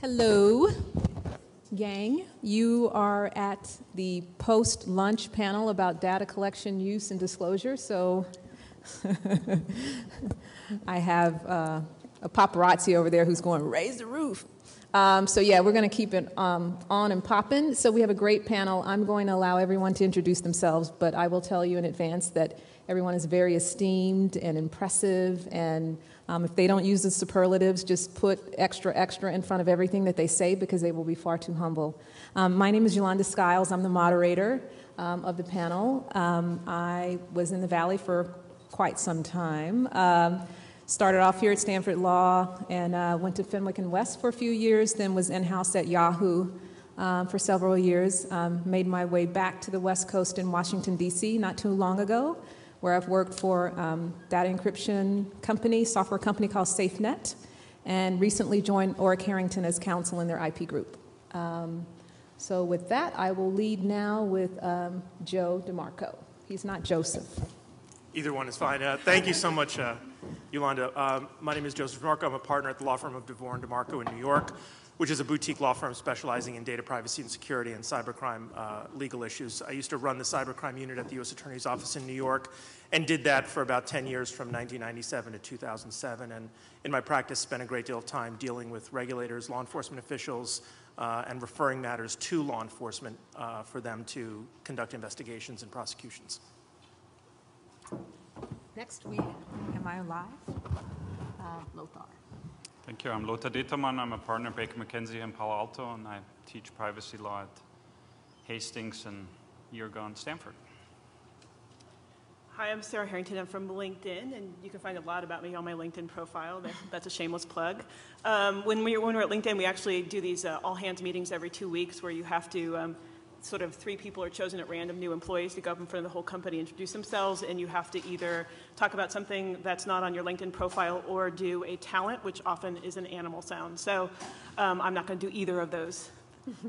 Hello, gang. You are at the post lunch panel about data collection, use, and disclosure. So I have uh, a paparazzi over there who's going, raise the roof. Um, so yeah, we're going to keep it um, on and popping. So we have a great panel. I'm going to allow everyone to introduce themselves, but I will tell you in advance that everyone is very esteemed and impressive. And um, if they don't use the superlatives, just put extra, extra in front of everything that they say because they will be far too humble. Um, my name is Yolanda Skiles. I'm the moderator um, of the panel. Um, I was in the Valley for quite some time. Um, Started off here at Stanford Law and uh, went to Fenwick and West for a few years, then was in house at Yahoo um, for several years. Made my way back to the West Coast in Washington, D.C., not too long ago, where I've worked for um, data encryption company, software company called SafeNet, and recently joined Orrick Herrington as counsel in their IP group. Um, so, with that, I will lead now with um, Joe DeMarco. He's not Joseph. Either one is fine. Uh, thank you so much, uh, Yolanda. Um, my name is Joseph DeMarco. I'm a partner at the law firm of DeVore and DeMarco in New York, which is a boutique law firm specializing in data privacy and security and cybercrime uh, legal issues. I used to run the cybercrime unit at the U.S. Attorney's Office in New York and did that for about 10 years from 1997 to 2007. And in my practice, spent a great deal of time dealing with regulators, law enforcement officials, uh, and referring matters to law enforcement uh, for them to conduct investigations and prosecutions. Next, we am I live? Uh, Lothar. Thank you. I'm Lothar Determann. I'm a partner at Baker McKenzie in Palo Alto, and I teach privacy law at Hastings and Yergon, Stanford. Hi, I'm Sarah Harrington. I'm from LinkedIn, and you can find a lot about me on my LinkedIn profile. That's a shameless plug. Um, when, we, when we're at LinkedIn, we actually do these uh, all hands meetings every two weeks where you have to um, sort of three people are chosen at random, new employees, to go up in front of the whole company, introduce themselves, and you have to either talk about something that's not on your LinkedIn profile or do a talent, which often is an animal sound. So um, I'm not going to do either of those.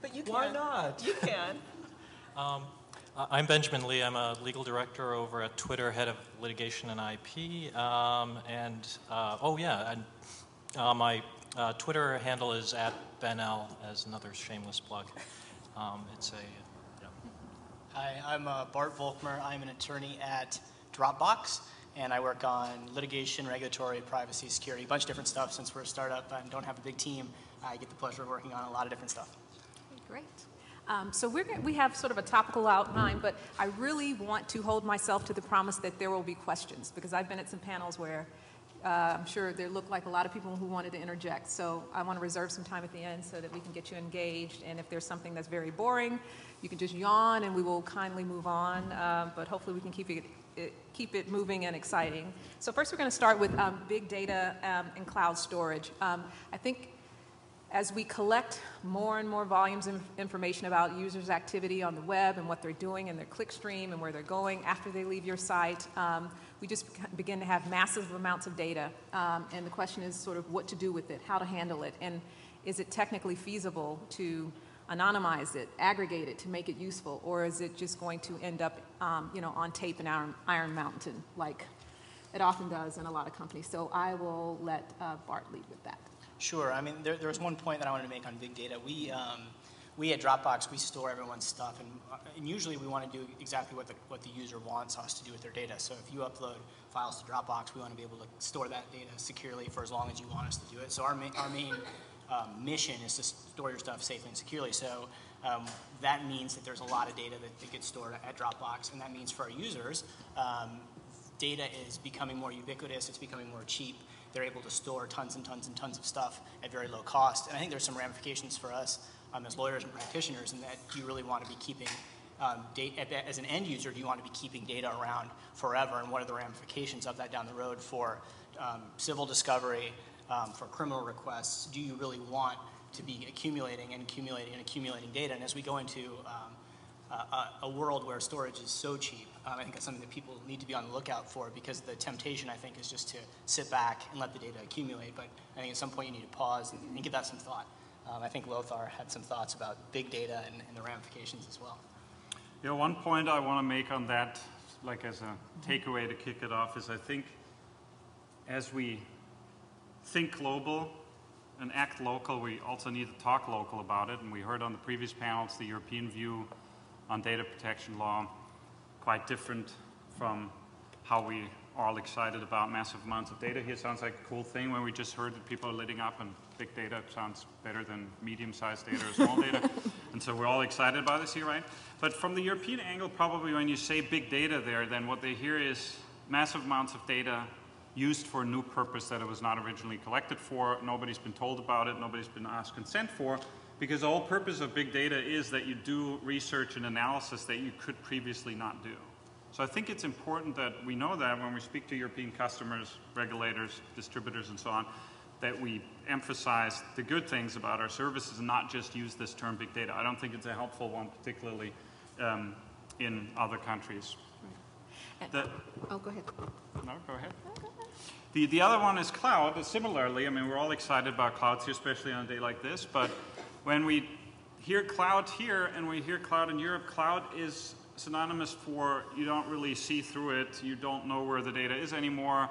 but you can. Why not? You can. Um, I'm Benjamin Lee. I'm a legal director over at Twitter, head of litigation and IP. Um, and uh, oh yeah, and uh, my uh, Twitter handle is at benl as another shameless plug. Um, it's a. You know. Hi, I'm uh, Bart Volkmer. I'm an attorney at Dropbox, and I work on litigation, regulatory, privacy, security, a bunch of different stuff. Since we're a startup and don't have a big team, I get the pleasure of working on a lot of different stuff. Great. Um, so we're, we have sort of a topical outline, but I really want to hold myself to the promise that there will be questions because I've been at some panels where uh, I'm sure there looked like a lot of people who wanted to interject. So I want to reserve some time at the end so that we can get you engaged. And if there's something that's very boring, you can just yawn and we will kindly move on. Uh, but hopefully we can keep it, it, keep it moving and exciting. So first we're going to start with um, big data um, and cloud storage. Um, I think as we collect more and more volumes of information about users' activity on the web and what they're doing and their clickstream and where they're going after they leave your site, um, we just begin to have massive amounts of data. Um, and the question is sort of what to do with it, how to handle it, and is it technically feasible to anonymize it, aggregate it to make it useful, or is it just going to end up, um, you know, on tape in Iron, Iron Mountain, like it often does in a lot of companies? So I will let uh, Bart lead with that. Sure. I mean, there, there was one point that I wanted to make on big data. We um, we at Dropbox, we store everyone's stuff, and, uh, and usually we want to do exactly what the, what the user wants us to do with their data. So if you upload files to Dropbox, we want to be able to store that data securely for as long as you want us to do it. So our main, our main um, mission is to store your stuff safely and securely. So um, that means that there's a lot of data that, that, gets stored at Dropbox, and that means for our users, um, data is becoming more ubiquitous, it's becoming more cheap. They're able to store tons and tons and tons of stuff at very low cost. And I think there's some ramifications for us um, as lawyers and practitioners, and that do you really want to be keeping um, data, as an end user, do you want to be keeping data around forever, and what are the ramifications of that down the road for um, civil discovery, um, for criminal requests? Do you really want to be accumulating and accumulating and accumulating data? And as we go into um, a, a, world where storage is so cheap, um, I think that's something that people need to be on the lookout for because the temptation, I think, is just to sit back and let the data accumulate. But I think at some point you need to pause and, and give that some thought. Um, I think Lothar had some thoughts about big data and, and, the ramifications as well. Yeah, one point I want to make on that, like as a takeaway to kick it off, is I think as we think global and act local, we also need to talk local about it. And we heard on the previous panels the European view on data protection law, quite different from how we are all excited about massive amounts of data here. Sounds like a cool thing when we just heard that people are letting up and big data sounds better than medium-sized data or small data. And so we're all excited about this here, right? But from the European angle, probably when you say big data there, then what they hear is massive amounts of data used for a new purpose that it was not originally collected for. Nobody's been told about it. Nobody's been asked consent for. Because the whole purpose of big data is that you do research and analysis that you could previously not do. So I think it's important that we know that when we speak to European customers, regulators, distributors, and so on, that we emphasize the good things about our services and not just use this term big data. I don't think it's a helpful one, particularly um, in other countries. The, Oh, go ahead. no, go ahead. The, the other one is cloud. Similarly, I mean, we're all excited about clouds here, especially on a day like this. But when we hear cloud here and we hear cloud in Europe, cloud is synonymous for you don't really see through it. You don't know where the data is anymore.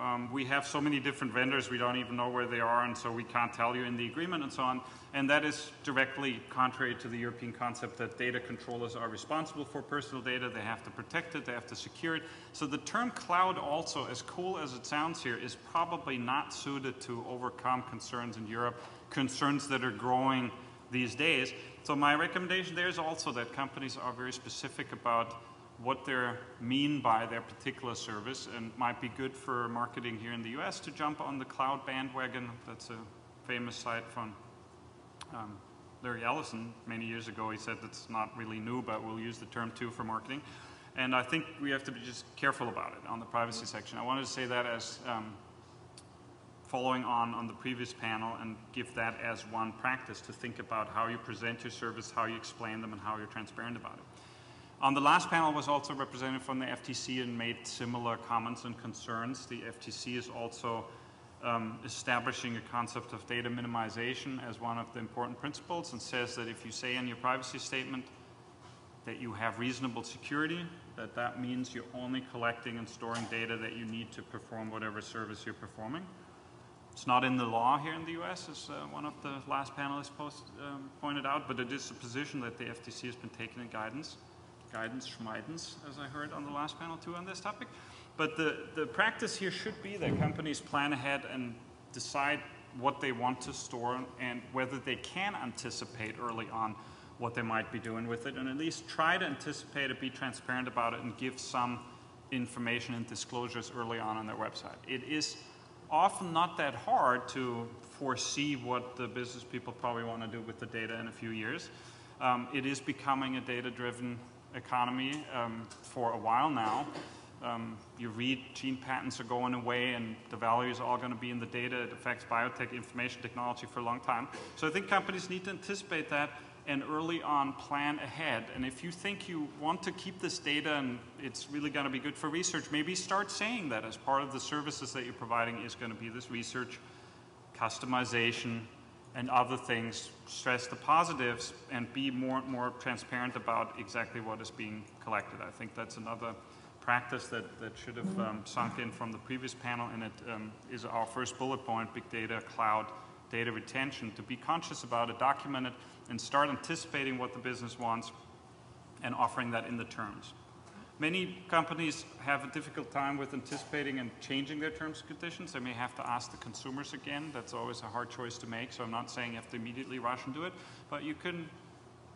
Um, we have so many different vendors, we don't even know where they are, and so we can't tell you in the agreement and so on. And that is directly contrary to the European concept that data controllers are responsible for personal data. They have to protect it, they have to secure it. So the term cloud, also, as cool as it sounds here, is probably not suited to overcome concerns in Europe, concerns that are growing these days. So my recommendation there is also that companies are very specific about what they mean by their particular service and might be good for marketing here in the US to jump on the cloud bandwagon. That's a famous site from um, Larry Ellison many years ago. He said that's not really new, but we'll use the term too for marketing. And I think we have to be just careful about it on the privacy section. I wanted to say that as um, following on on the previous panel and give that as one practice to think about how you present your service, how you explain them, and how you're transparent about it. On the last panel was also represented from the FTC and made similar comments and concerns. The FTC is also um, establishing a concept of data minimization as one of the important principles and says that if you say in your privacy statement that you have reasonable security, that that means you're only collecting and storing data that you need to perform whatever service you're performing. It's not in the law here in the US, as uh, one of the last panelists post, um, pointed out, but it is a position that the FTC has been taking in guidance. Guidance, schmeidance, as I heard on the last panel too on this topic. But the, the practice here should be that companies plan ahead and decide what they want to store and whether they can anticipate early on what they might be doing with it and at least try to anticipate it, be transparent about it, and give some information and disclosures early on on their website. It is often not that hard to foresee what the business people probably want to do with the data in a few years. Um, it is becoming a data driven economy um, for a while now. Um, you read gene patents are going away and the value is all going to be in the data. It affects biotech information technology for a long time. So I think companies need to anticipate that and early on plan ahead. And if you think you want to keep this data and it's really going to be good for research, maybe start saying that as part of the services that you're providing is going to be this research, customization, and other things. Stress the positives and be more and more transparent about exactly what is being collected. I think that's another practice that, that should have um, sunk in from the previous panel, and it um, is our first bullet point, big data, cloud, data retention, to be conscious about it, document it, and start anticipating what the business wants and offering that in the terms. Many companies have a difficult time with anticipating and changing their terms and conditions. They may have to ask the consumers again. That's always a hard choice to make, so I'm not saying you have to immediately rush and do it, but you can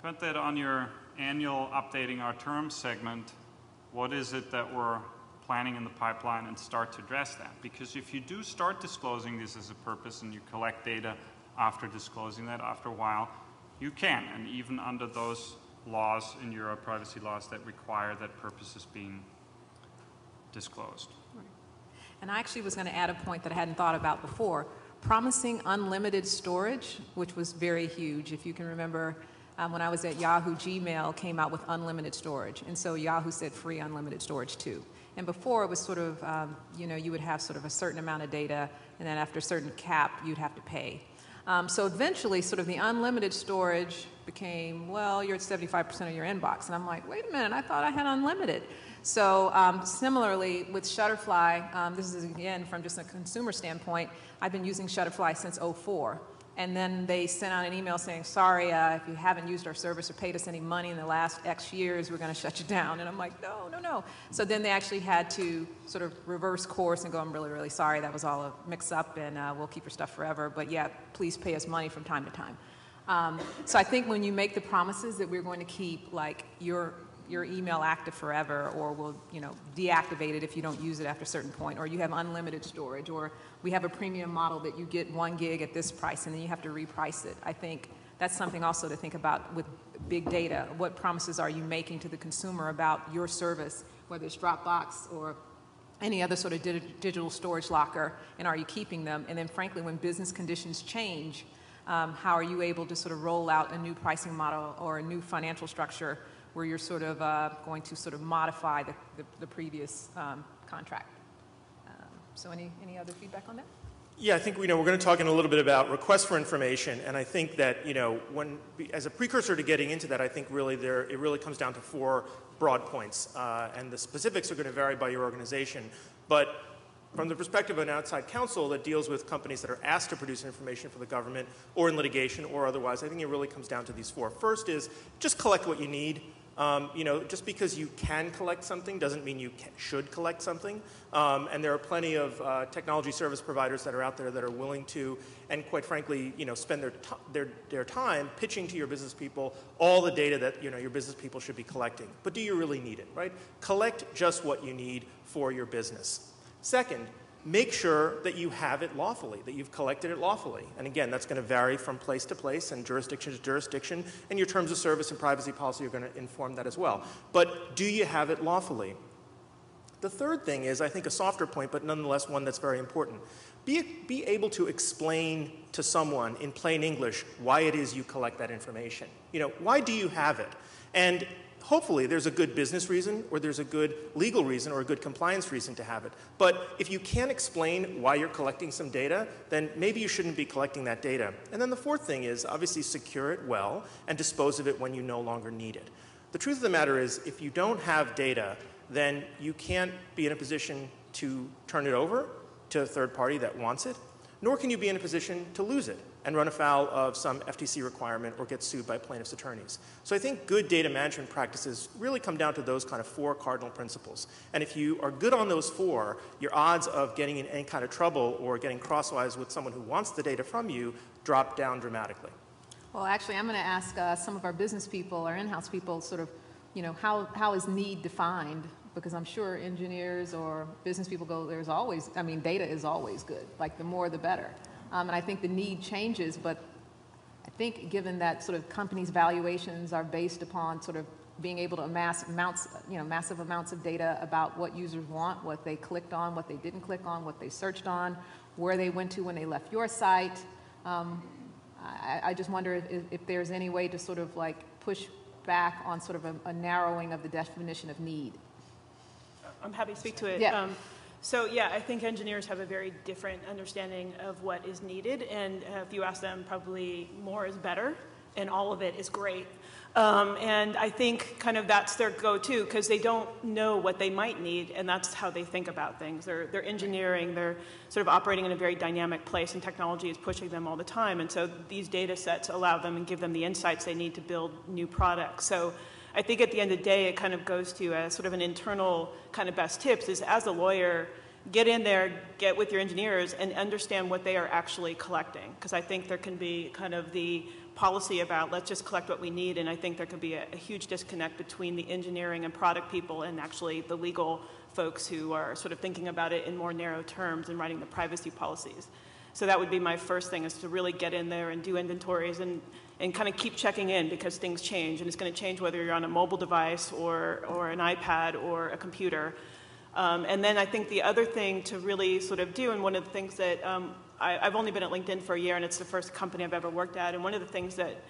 put that on your annual updating our terms segment what is it that we're planning in the pipeline and start to address that. Because if you do start disclosing this as a purpose and you collect data after disclosing that after a while, you can. And even under those laws in Europe, privacy laws that require that purposes being disclosed. And I actually was going to add a point that I hadn't thought about before. Promising unlimited storage, which was very huge. If you can remember, um, when I was at Yahoo, Gmail came out with unlimited storage. And so Yahoo said free unlimited storage too. And before it was sort of, um, you know, you would have sort of a certain amount of data, and then after a certain cap, you'd have to pay. Um, so eventually, sort of the unlimited storage became, well, you're at 75% of your inbox. And I'm like, wait a minute, I thought I had unlimited. So um, similarly with Shutterfly, um, this is again from just a consumer standpoint, I've been using Shutterfly since 04. And then they sent out an email saying, sorry, uh, if you haven't used our service or paid us any money in the last X years, we're going to shut you down. And I'm like, no, no, no. So then they actually had to sort of reverse course and go, I'm really, really sorry. That was all a mix up and uh, we'll keep your stuff forever. But yeah, please pay us money from time to time. Um, so I think when you make the promises that we're going to keep like your your email active forever or we'll you know deactivate it if you don't use it after a certain point or you have unlimited storage or we have a premium model that you get one gig at this price and then you have to reprice it i think that's something also to think about with big data. What promises are you making to the consumer about your service whether it's dropbox or any other sort of digital storage locker and are you keeping them? And then frankly when business conditions change um, how are you able to sort of roll out a new pricing model or a new financial structure where you're sort of uh, going to sort of modify the, the, the previous um, contract. Um, so any, any other feedback on that? Yeah, I think you know we're going to talk in a little bit about requests for information, and I think that you know when as a precursor to getting into that, I think really there it really comes down to four broad points, uh, and the specifics are going to vary by your organization. But from the perspective of an outside counsel that deals with companies that are asked to produce information for the government or in litigation or otherwise, I think it really comes down to these four. First is just collect what you need. Um, you know, just because you can collect something doesn't mean you can, should collect something. Um, and there are plenty of uh, technology service providers that are out there that are willing to, and quite frankly, you know, spend their, their, their time pitching to your business people all the data that you know your business people should be collecting. But do you really need it, right? Collect just what you need for your business. Second, make sure that you have it lawfully, that you've collected it lawfully. And again, that's going to vary from place to place and jurisdiction to jurisdiction, and your terms of service and privacy policy are going to inform that as well. But do you have it lawfully? The third thing is, I think, a softer point, but nonetheless one that's very important. Be, be able to explain to someone in plain English why it is you collect that information. You know, why do you have it? And hopefully there's a good business reason or there's a good legal reason or a good compliance reason to have it. But if you can't explain why you're collecting some data, then maybe you shouldn't be collecting that data. And then the fourth thing is obviously secure it well and dispose of it when you no longer need it. The truth of the matter is if you don't have data, then you can't be in a position to turn it over to a third party that wants it, nor can you be in a position to lose it and run afoul of some FTC requirement or get sued by plaintiff's attorneys. So I think good data management practices really come down to those kind of four cardinal principles. And if you are good on those four, your odds of getting in any kind of trouble or getting crosswise with someone who wants the data from you drop down dramatically. Well, actually, I'm going to ask uh, some of our business people, our in-house people, sort of, you know, how, how is need defined? Because I'm sure engineers or business people go, there's always, I mean, data is always good. Like the more, the better. Um, and I think the need changes, but I think given that sort of companies' valuations are based upon sort of being able to amass amounts, you know, massive amounts of data about what users want, what they clicked on, what they didn't click on, what they searched on, where they went to when they left your site. Um, I, I, just wonder if, if, there's any way to sort of like push back on sort of a, a narrowing of the definition of need. I'm happy to speak to it. Yeah. Um, so yeah, I think engineers have a very different understanding of what is needed, and uh, if you ask them, probably more is better, and all of it is great. Um, and I think kind of that's their go-to because they don't know what they might need, and that's how they think about things. They're, they're engineering, they're sort of operating in a very dynamic place, and technology is pushing them all the time. And so these data sets allow them and give them the insights they need to build new products. So I think at the end of the day, it kind of goes to a sort of an internal kind of best tips is as a lawyer, get in there, get with your engineers, and understand what they are actually collecting. Because I think there can be kind of the policy about let's just collect what we need, and I think there could be a, a, huge disconnect between the engineering and product people and actually the legal folks who are sort of thinking about it in more narrow terms and writing the privacy policies. So that would be my first thing is to really get in there and do inventories and and kind of keep checking in because things change, and it's going to change whether you're on a mobile device or, or an iPad or a computer. Um, and then I think the other thing to really sort of do, and one of the things that um, I, have only been at LinkedIn for a year, and it's the first company I've ever worked at, and one of the things that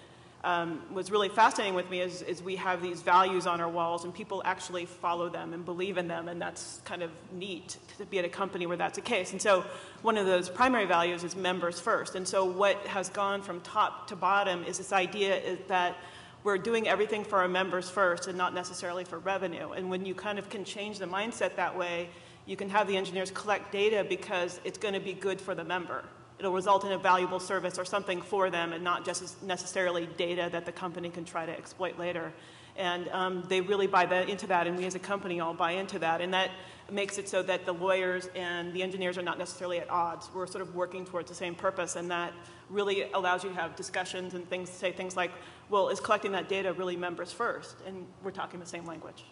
um, was really fascinating with me is, is we have these values on our walls and people actually follow them and believe in them and that's kind of neat to be at a company where that's the case and so one of those primary values is members first and so what has gone from top to bottom is this idea is that we're doing everything for our members first and not necessarily for revenue. And when you kind of can change the mindset that way, you can have the engineers collect data because it's going to be good for the member. It'll result in a valuable service or something for them and not just necessarily data that the company can try to exploit later. And um, they really buy into that, and we as a company all buy into that. And that makes it so that the lawyers and the engineers are not necessarily at odds. We're sort of working towards the same purpose, and that really allows you to have discussions and things, say things like, well, is collecting that data really members first? And we're talking the same language.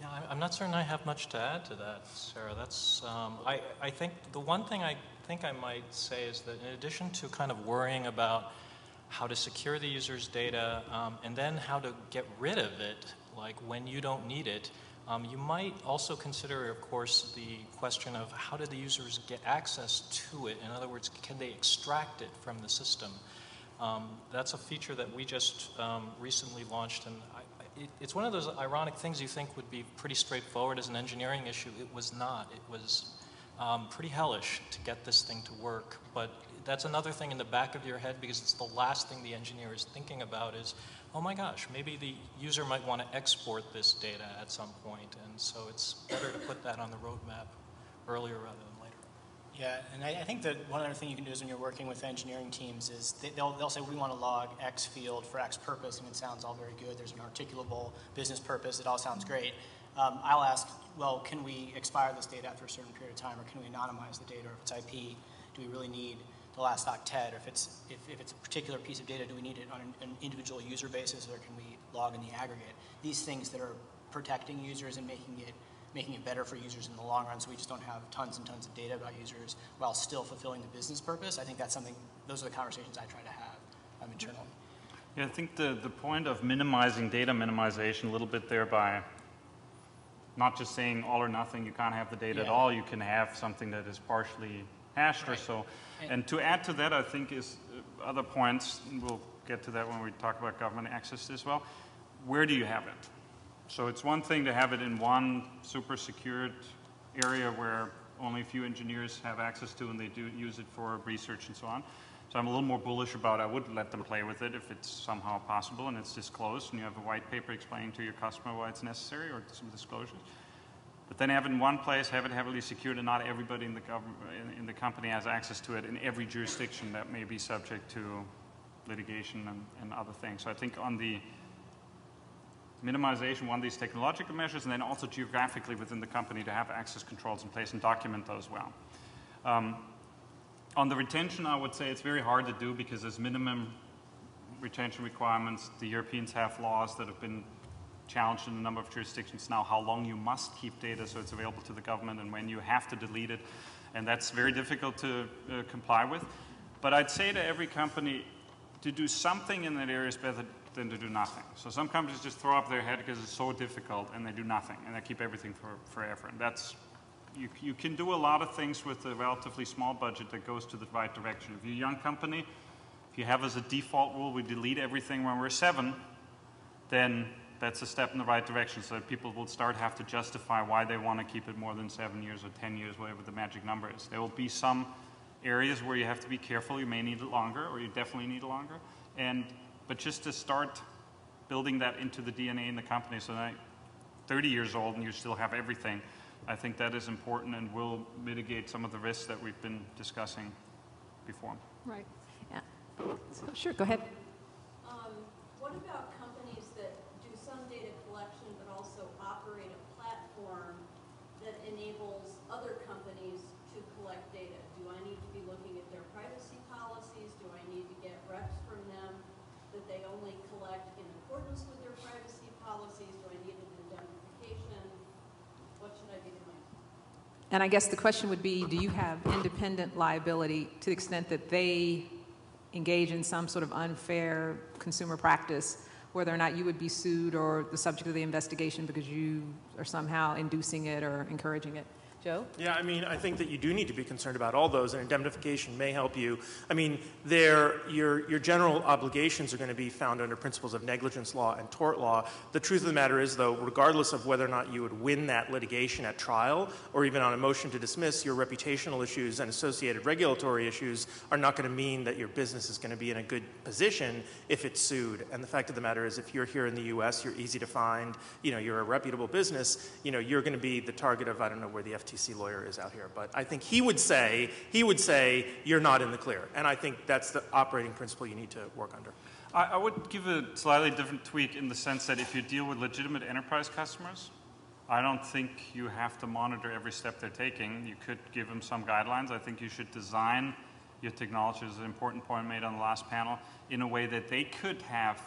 Yeah, I'm not certain I have much to add to that, Sarah. That's, um, I, I think the one thing I think I might say is that in addition to kind of worrying about how to secure the user's data um, and then how to get rid of it, like when you don't need it, um, you might also consider, of course, the question of how do the users get access to it? In other words, can they extract it from the system? Um, that's a feature that we just um, recently launched, and I, it, it's one of those ironic things you think would be pretty straightforward as an engineering issue. It was not. It was um, pretty hellish to get this thing to work, but that's another thing in the back of your head because it's the last thing the engineer is thinking about is, oh my gosh, maybe the user might want to export this data at some point, and so it's better to put that on the roadmap earlier rather than later. Yeah, and I, I think that one other thing you can do is when you're working with engineering teams is they, they'll, they'll say we want to log X field for X purpose, and it sounds all very good. There's an articulable business purpose. It all sounds great. Um, I'll ask, well, can we expire this data after a certain period of time, or can we anonymize the data, or if it's IP, do we really need the last octet, or if it's, if, if it's a particular piece of data, do we need it on an, an individual user basis, or can we log in the aggregate? These things that are protecting users and making it making it better for users in the long run so we just don't have tons and tons of data about users while still fulfilling the business purpose. I think that's something, those are the conversations I try to have um, internally. Yeah, I think the, the point of minimizing data minimization a little bit there by not just saying all or nothing, you can't have the data Yeah. at all, you can have something that is partially hashed or so. And- And to add to that, I think is uh, other points, we'll get to that when we talk about government access as well. Where do you have it? So it's one thing to have it in one super secured area where only a few engineers have access to and they do use it for research and so on. So I'm a little more bullish about I would let them play with it if it's somehow possible and it's disclosed and you have a white paper explaining to your customer why it's necessary or some disclosures. But then have it in one place, have it heavily secured, and not everybody in the in, the company has access to it in every jurisdiction that may be subject to litigation and, and other things. So I think on the minimization, one these technological measures, and then also geographically within the company to have access controls in place and document those well. Um, on the retention, I would say it's very hard to do because there's minimum retention requirements. The Europeans have laws that have been challenged in a number of jurisdictions now how long you must keep data so it's available to the government and when you have to delete it. And that's very difficult to uh, comply with. But I'd say to every company to do something in that area is better than to do nothing. So some companies just throw up their head because it's so difficult and they do nothing and they keep everything for forever. And that's you, you can do a lot of things with a relatively small budget that goes to the right direction. If you're a young company, if you have as a default rule we delete everything when we're seven, then that's a step in the right direction so that people will start have to justify why they want to keep it more than seven years or 10 years, whatever the magic number is. There will be some areas where you have to be careful. You may need it longer, or you definitely need it longer. And, but just to start building that into the DNA in the company so that 30 years old and you still have everything, I think that is important and will mitigate some of the risks that we've been discussing before. Right. Yeah. So, Sure, go ahead. Um, What about companies that do some data collection but also operate a platform that enables other companies to collect data? Do I need to be looking at their privacy policies? Do I need to get reps from them that they only collect in accordance with their privacy policies? Do I need an indemnification? What should I be doing? And I guess the question would be, do you have independent liability to the extent that they engage in some sort of unfair consumer practice, whether or not you would be sued or the subject of the investigation because you are somehow inducing it or encouraging it? Joe? Yeah, I mean, I think that you do need to be concerned about all those, and indemnification may help you. I mean, there, your, your general obligations are going to be found under principles of negligence law and tort law. The truth of the matter is, though, regardless of whether or not you would win that litigation at trial or even on a motion to dismiss, your reputational issues and associated regulatory issues are not going to mean that your business is going to be in a good position if it's sued. And the fact of the matter is, if you're here in the U.S., you're easy to find, you know, you're a reputable business, you know, you're going to be the target of, I don't know where the FTC lawyer is out here, but I think he would say, he would say, you're not in the clear. And I think that's the operating principle you need to work under. I, I would give a slightly different tweak in the sense that if you deal with legitimate enterprise customers, I don't think you have to monitor every step they're taking. You could give them some guidelines. I think you should design your technology, is an important point made on the last panel, in a way that they could have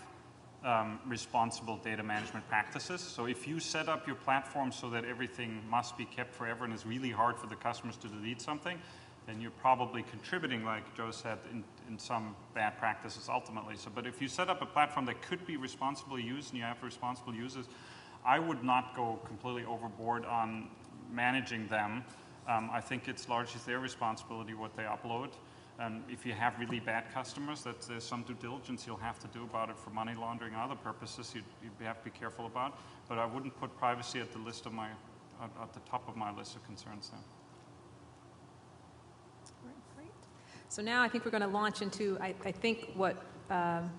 um, responsible data management practices. So if you set up your platform so that everything must be kept forever and it's really hard for the customers to delete something, then you're probably contributing, like Joe said, in, in some bad practices ultimately. So, but if you set up a platform that could be responsibly used and you have responsible users, I would not go completely overboard on managing them. Um, I think it's largely their responsibility what they upload. And if you have really bad customers, that there's some due diligence you'll have to do about it for money laundering and other purposes. You you have to be careful about. But I wouldn't put privacy at the list of my at, at the top of my list of concerns there. Great. So now I think we're going to launch into, I, I think, what um,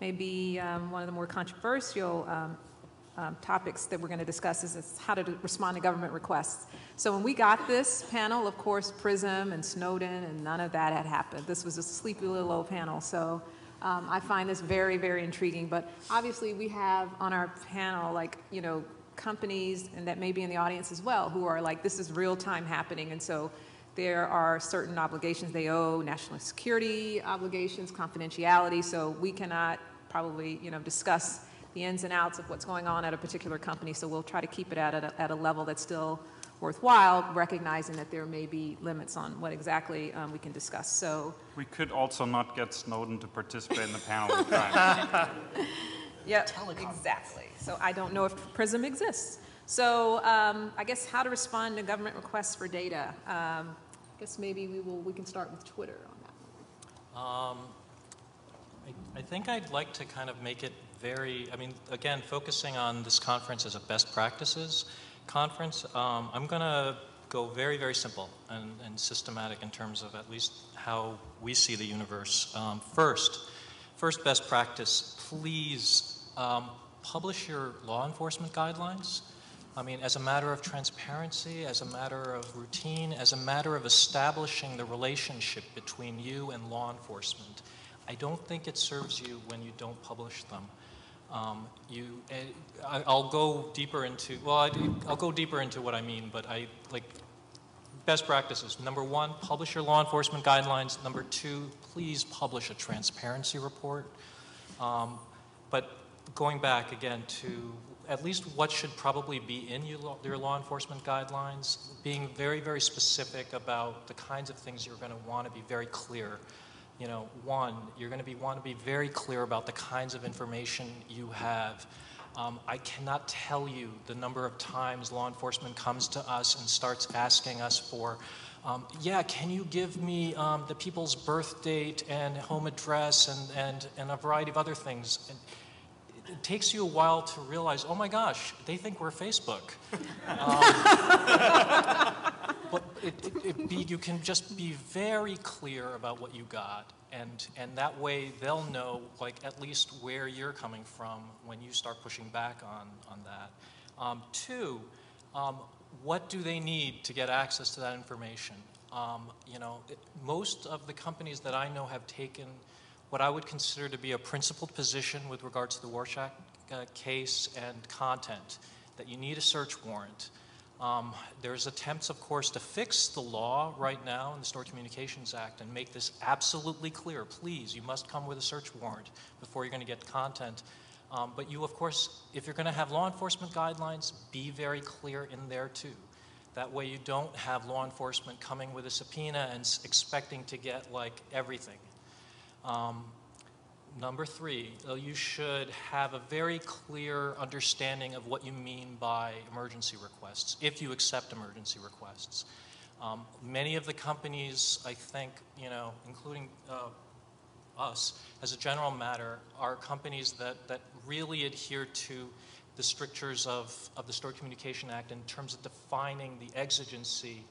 may be um, one of the more controversial um, um, topics that we're going to discuss is, is how to respond to government requests. So when we got this panel, of course, PRISM and Snowden and none of that had happened. This was a sleepy little old panel. So um, I find this very, very intriguing. But obviously, we have on our panel, like, you know, companies and that may be in the audience as well who are like, this is real time happening. And so there are certain obligations they owe, national security obligations, confidentiality. So we cannot probably, you know, discuss the ins and outs of what's going on at a particular company. So we'll try to keep it at a, at a level that's still worthwhile, recognizing that there may be limits on what exactly um, we can discuss. So, We could also not get Snowden to participate in the panel. with time. yeah, exactly. So I don't know if PRISM exists. So um, I guess how to respond to government requests for data. Um, I guess maybe we will. We can start with Twitter on that. Um, I, I think I'd like to kind of make it very, I mean, again, focusing on this conference as a best practices conference, um, I'm going to go very, very simple and, and, systematic in terms of at least how we see the universe. Um, first, first best practice, please um, publish your law enforcement guidelines. I mean, as a matter of transparency, as a matter of routine, as a matter of establishing the relationship between you and law enforcement. I don't think it serves you when you don't publish them. Um, you, I, will go deeper into, well, I, will go deeper into what I mean, but I like best practices. Number one, publish your law enforcement guidelines. Number two, please publish a transparency report. Um, but going back again to at least what should probably be in your law enforcement guidelines, being very, very specific about the kinds of things you're going to want to be very clear you know, one, you're going to be want to be very clear about the kinds of information you have. Um, I cannot tell you the number of times law enforcement comes to us and starts asking us for, um, yeah, can you give me um, the people's birth date and home address and, and, and a variety of other things. And it takes you a while to realize, oh my gosh, they think we're Facebook. Um, but it, it, it be, you can just be very clear about what you got, and and that way they'll know like at least where you're coming from when you start pushing back on on that. Um, two, um, what do they need to get access to that information? Um, you know, it, most of the companies that I know have taken what I would consider to be a principled position with regard to the Warshak uh, case and content, that you need a search warrant. Um, there's attempts, of course, to fix the law right now in the Stored Communications Act and make this absolutely clear. Please, you must come with a search warrant before you're going to get content. Um, but you, of course, if you're going to have law enforcement guidelines, be very clear in there too. That way you don't have law enforcement coming with a subpoena and expecting to get like everything. Um, number three, you should have a very clear understanding of what you mean by emergency requests, if you accept emergency requests. Um, many of the companies, I think, you know, including uh, us, as a general matter, are companies that, that really adhere to the strictures of, of the Stored Communication Act in terms of defining the exigency.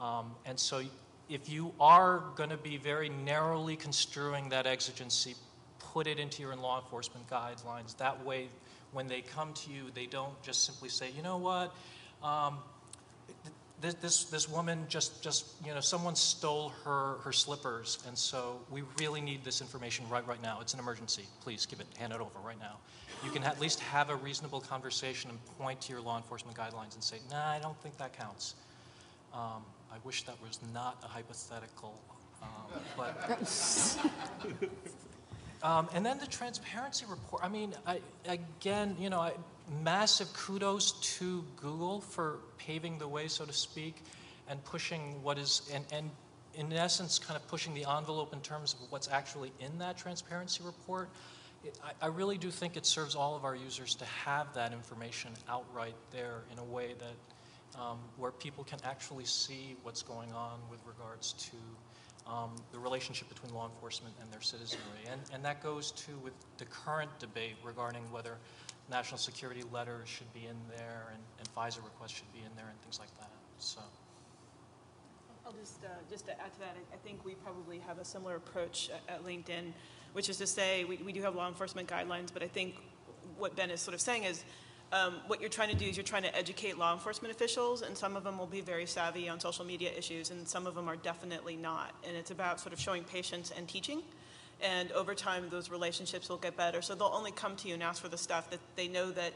Um, and so if you are going to be very narrowly construing that exigency, put it into your law enforcement guidelines. That way, when they come to you, they don't just simply say, you know what, um, this, this, this woman just, just, you know, someone stole her, her slippers, and so we really need this information right, right now. It's an emergency. Please give it, hand it over right now. You can at least have a reasonable conversation and point to your law enforcement guidelines and say, nah, I don't think that counts. Um, I wish that was not a hypothetical, um, but. Um, and then the transparency report. I mean, I, again, you know, I, massive kudos to Google for paving the way, so to speak, and pushing what is, and, and in essence, kind of pushing the envelope in terms of what's actually in that transparency report. It, I, I really do think it serves all of our users to have that information outright there in a way that um, where people can actually see what's going on with regards to um, the relationship between law enforcement and their citizenry. And, and that goes to with the current debate regarding whether national security letters should be in there and, and FISA requests should be in there and things like that. So. I'll just, uh, just to add to that, I, I think we probably have a similar approach at, at LinkedIn, which is to say we, we do have law enforcement guidelines, but I think what Ben is sort of saying is um, what you're trying to do is you're trying to educate law enforcement officials, and some of them will be very savvy on social media issues, and some of them are definitely not. And it's about sort of showing patience and teaching. And over time, those relationships will get better. So they'll only come to you and ask for the stuff that they know that,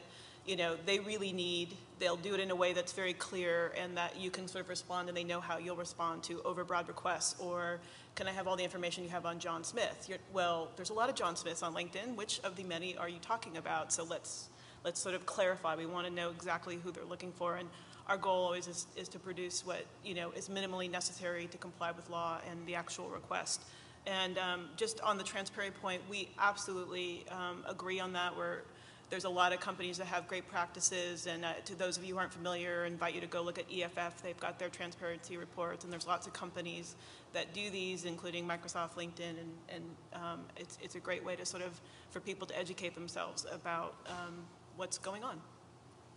you know, they really need. They'll do it in a way that's very clear and that you can sort of respond and they know how you'll respond to overbroad requests. Or can I have all the information you have on John Smith? You're, well, there's a lot of John Smiths on LinkedIn. Which of the many are you talking about? So let's let's sort of clarify. We want to know exactly who they're looking for, and our goal always is, is to produce what you know is minimally necessary to comply with law and the actual request. And um, just on the transparent point, we absolutely um, agree on that. Where there's a lot of companies that have great practices, and uh, to those of you who aren't familiar, I invite you to go look at EFF. They've got their transparency reports, and there's lots of companies that do these, including Microsoft, LinkedIn, and, and um, it's, it's a great way to sort of for people to educate themselves about um, what's going on.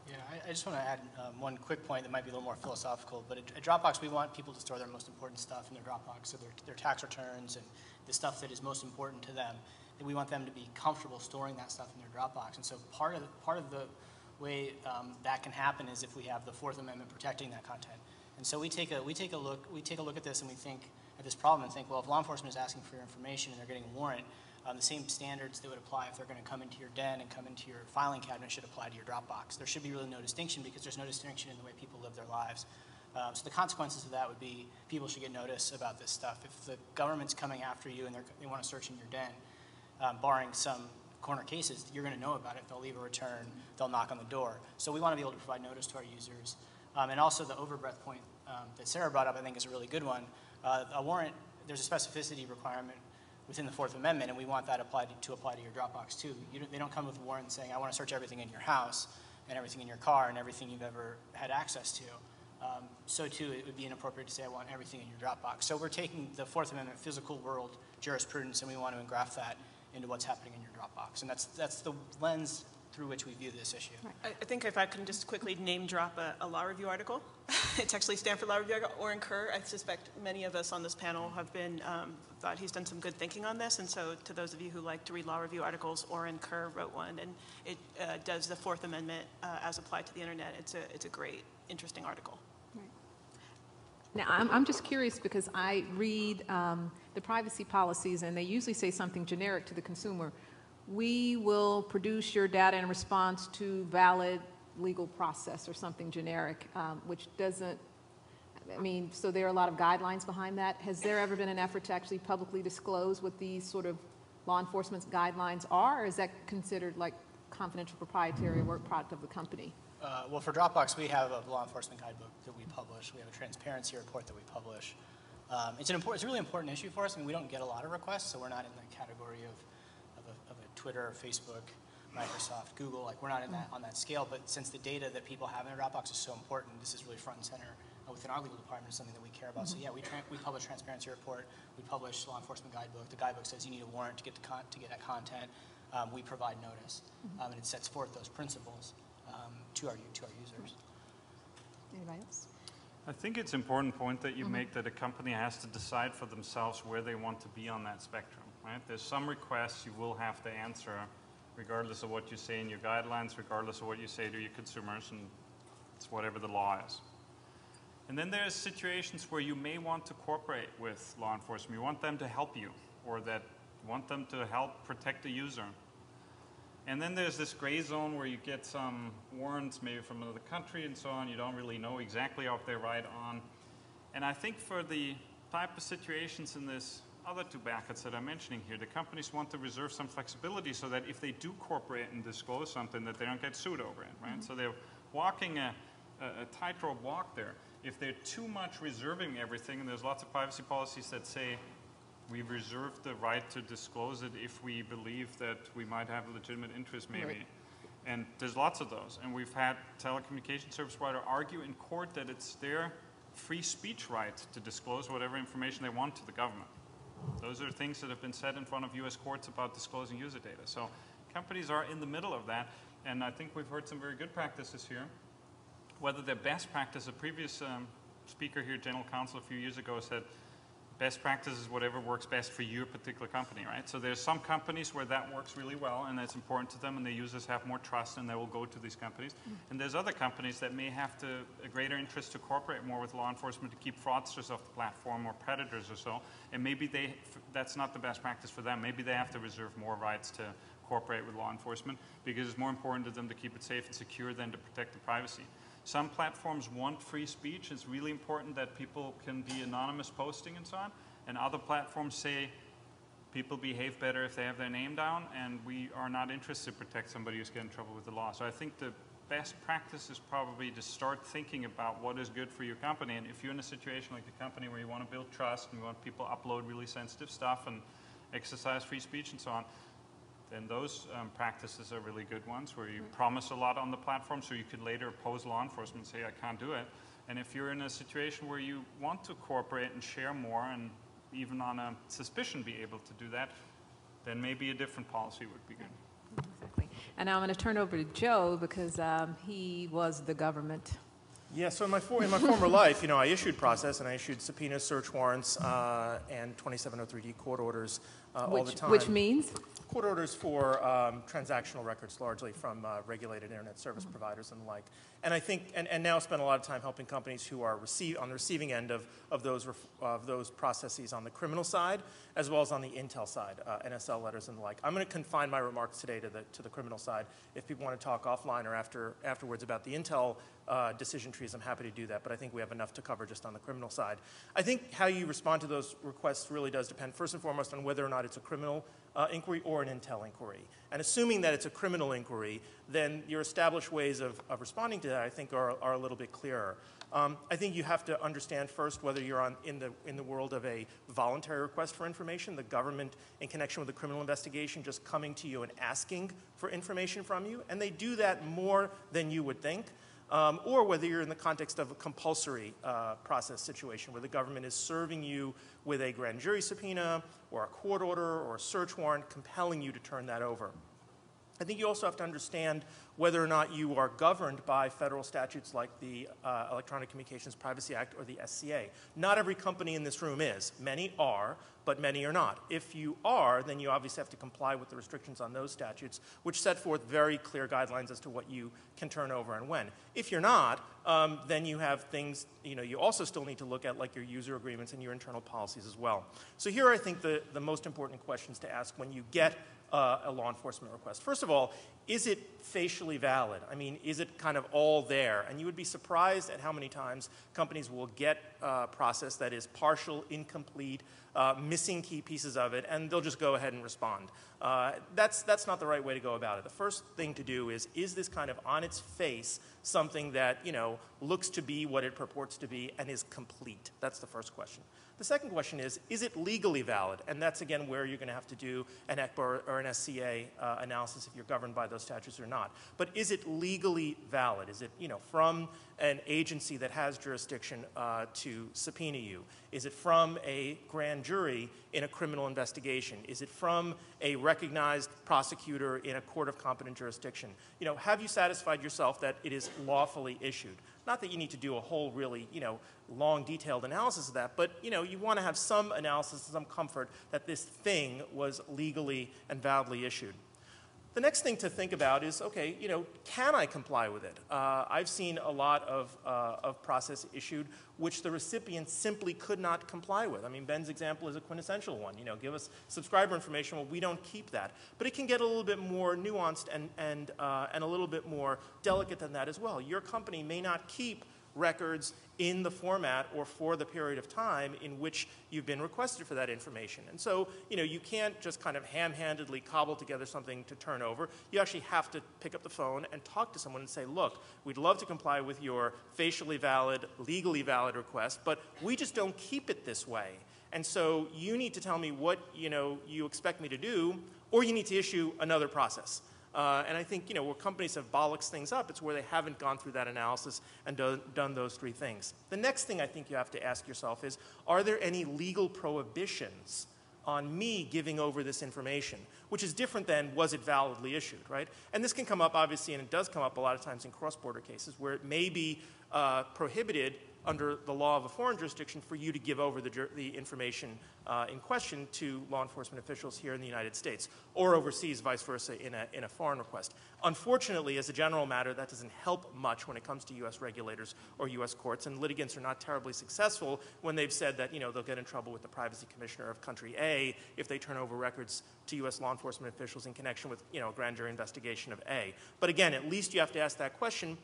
Yeah, I, I just want to add um, one quick point that might be a little more philosophical, but at, at, Dropbox, we want people to store their most important stuff in their Dropbox, so their, their tax returns and the stuff that is most important to them. We want them to be comfortable storing that stuff in their Dropbox. And so part of, part of the way um, that can happen is if we have the Fourth Amendment protecting that content. And so we take a we take a look we take a look at this and we think at this problem and think, well, if law enforcement is asking for your information and they're getting a warrant, um, the same standards that would apply if they're going to come into your den and come into your filing cabinet should apply to your Dropbox. There should be really no distinction because there's no distinction in the way people live their lives. Um, so the consequences of that would be people should get notice about this stuff. If the government's coming after you and they want to search in your den, um, barring some corner cases, you're going to know about it. They'll leave a return. They'll knock on the door. So we want to be able to provide notice to our users. Um, and also the overbreadth point um, that Sarah brought up, I think, is a really good one. Uh, a warrant, there's a specificity requirement within the Fourth Amendment, and we want that applied to, to apply to your Dropbox too. Don't, they don't come with a warrant saying, I want to search everything in your house and everything in your car and everything you've ever had access to. Um, so too, it would be inappropriate to say, I want everything in your Dropbox. So we're taking the Fourth Amendment physical world jurisprudence and we want to engraft that into what's happening in your Dropbox. And that's, that's the lens through which we view this issue. I, I think if I can just quickly name drop a, a law review article, it's actually Stanford Law Review article, Orin Kerr. I suspect many of us on this panel have been, um, thought he's done some good thinking on this. And so to those of you who like to read law review articles, Orin Kerr wrote one and it uh, does the Fourth Amendment uh, as applied to the internet. It's a, it's a great, interesting article. Now, I'm, I'm just curious because I read um, the privacy policies and they usually say something generic to the consumer we will produce your data in response to valid legal process or something generic, um, which doesn't, I mean, so there are a lot of guidelines behind that. Has there ever been an effort to actually publicly disclose what these sort of law enforcement guidelines are, or is that considered like confidential proprietary work product of the company? Uh, well, for Dropbox, we have a law enforcement guidebook that we publish. We have a transparency report that we publish. Um, it's, an important, it's a really important issue for us, I mean, we don't get a lot of requests, so we're not in the category of Twitter, Facebook, Microsoft, Google. Like we're not in that on that scale, but since the data that people have in their Dropbox is so important, this is really front and center uh, within our legal department. Is something that we care about. So yeah, we tra- we publish transparency report. We publish law enforcement guidebook. The guidebook says you need a warrant to get the con- to get that content. Um, we provide notice, um, and it sets forth those principles um, to our to our users. Anybody else? I think it's an important point that you make that a company has to decide for themselves where they want to be on that spectrum, right? There's some requests you will have to answer regardless of what you say in your guidelines, regardless of what you say to your consumers, and it's whatever the law is. And then there's situations where you may want to cooperate with law enforcement. You want them to help you, or that want them to help protect the user. And then there's this gray zone where you get some warrants, maybe from another country and so on. You don't really know exactly if they're right on. And I think for the type of situations in this other two buckets that I'm mentioning here, the companies want to reserve some flexibility so that if they do cooperate and disclose something, that they don't get sued over it, right? Mm-hmm. So they're walking a, a, a tightrope walk there. If they're too much reserving everything, and there's lots of privacy policies that say we reserve the right to disclose it if we believe that we might have a legitimate interest, maybe. Right. And there's lots of those. And we've had telecommunication service provider argue in court that it's their free speech right to disclose whatever information they want to the government. Those are things that have been said in front of U.S. courts about disclosing user data. So companies are in the middle of that. And I think we've heard some very good practices here. Whether they're best practice, a previous um, speaker here, general counsel a few years ago, said best practice is whatever works best for your particular company, right? So there's some companies where that works really well and it's important to them and the users have more trust and they will go to these companies. Mm-hmm. And there's other companies that may have to a greater interest to cooperate more with law enforcement to keep fraudsters off the platform or predators or so. And maybe they that's not the best practice for them. Maybe they have to reserve more rights to cooperate with law enforcement because it's more important to them to keep it safe and secure than to protect the privacy. Some platforms want free speech. It's really important that people can be anonymous posting and so on. And other platforms say people behave better if they have their name down, and we are not interested to protect somebody who's getting in trouble with the law. So I think the best practice is probably to start thinking about what is good for your company. And if you're in a situation like the company where you want to build trust and you want people to upload really sensitive stuff and exercise free speech and so on, then those um, practices are really good ones where you promise a lot on the platform so you can later oppose law enforcement and say, I can't do it. And if you're in a situation where you want to cooperate and share more and even on a suspicion be able to do that, then maybe a different policy would be good. Exactly. And now I'm going to turn over to Joe because um, he was the government. Yeah, so in my, for, in my former life, you know, I issued process and I issued subpoenas, search warrants, uh, and 2703D court orders uh, all the Which, time. which means? Court orders for um, transactional records, largely from uh, regulated internet service providers and the like. And I think, and, and now spend a lot of time helping companies who are receive, on the receiving end of, of, those, ref, of those processes on the criminal side, as well as on the intel side, uh, NSL letters and the like. I'm going to confine my remarks today to the, to the criminal side. If people want to talk offline or after, afterwards about the intel uh, decision trees, I'm happy to do that, but I think we have enough to cover just on the criminal side. I think how you respond to those requests really does depend, first and foremost, on whether or not it's a criminal uh, inquiry or an intel inquiry. And assuming that it's a criminal inquiry, then your established ways of, of responding to that, I think, are, are a little bit clearer. Um, I think you have to understand first whether you're on, in, the, in the world of a voluntary request for information, the government in connection with a criminal investigation just coming to you and asking for information from you, and they do that more than you would think. Um, or whether you're in the context of a compulsory uh, process situation where the government is serving you with a grand jury subpoena or a court order or a search warrant compelling you to turn that over. I think you also have to understand whether or not you are governed by federal statutes like the uh, Electronic Communications Privacy Act or the SCA. Not every company in this room is. Many are, but many are not. If you are, then you obviously have to comply with the restrictions on those statutes, which set forth very clear guidelines as to what you can turn over and when. If you're not, um, then you have things, you know, you also still need to look at like your user agreements and your internal policies as well. So here are, I think, the, the most important questions to ask when you get uh, a law enforcement request. First of all, is it facially valid? I mean, is it kind of all there? And you would be surprised at how many times companies will get a process that is partial, incomplete, uh, missing key pieces of it, and they'll just go ahead and respond. Uh, that's, that's not the right way to go about it. The first thing to do is, is this kind of on its face something that, you know, looks to be what it purports to be and is complete? That's the first question. The second question is, is it legally valid? And that's again where you're going to have to do an ECPA or, an SCA uh, analysis if you're governed by those statutes or not. But is it legally valid? Is it, you know, from an agency that has jurisdiction uh, to subpoena you? Is it from a grand jury in a criminal investigation? Is it from a recognized prosecutor in a court of competent jurisdiction? You know, have you satisfied yourself that it is lawfully issued? Not that you need to do a whole really, you know, long detailed analysis of that, but you know, you want to have some analysis, some comfort that this thing was legally and validly issued. The next thing to think about is, okay, you know, can I comply with it? Uh, I've seen a lot of, uh, of process issued which the recipient simply could not comply with. I mean, Ben's example is a quintessential one. You know, give us subscriber information. Well, we don't keep that. But it can get a little bit more nuanced and, and, uh, and a little bit more delicate than that as well. Your company may not keep records in the format or for the period of time in which you've been requested for that information. And so, you know, you can't just kind of ham-handedly cobble together something to turn over. You actually have to pick up the phone and talk to someone and say, look, we'd love to comply with your facially valid, legally valid request, but we just don't keep it this way. And so you need to tell me what, you know, you expect me to do, or you need to issue another process. Uh, and I think, you know, where companies have bollocks things up, it's where they haven't gone through that analysis and do, done those three things. The next thing I think you have to ask yourself is, are there any legal prohibitions on me giving over this information? Which is different than was it validly issued, right? And this can come up, obviously, and it does come up a lot of times in cross-border cases where it may be uh, prohibited under the law of a foreign jurisdiction for you to give over the, the information uh, in question to law enforcement officials here in the United States or overseas, vice versa, in a, in a foreign request. Unfortunately, as a general matter, that doesn't help much when it comes to U.S. regulators or U.S. courts, and litigants are not terribly successful when they've said that you know, they'll get in trouble with the privacy commissioner of country A if they turn over records to U.S. law enforcement officials in connection with you know, a grand jury investigation of A. But again, at least you have to ask that question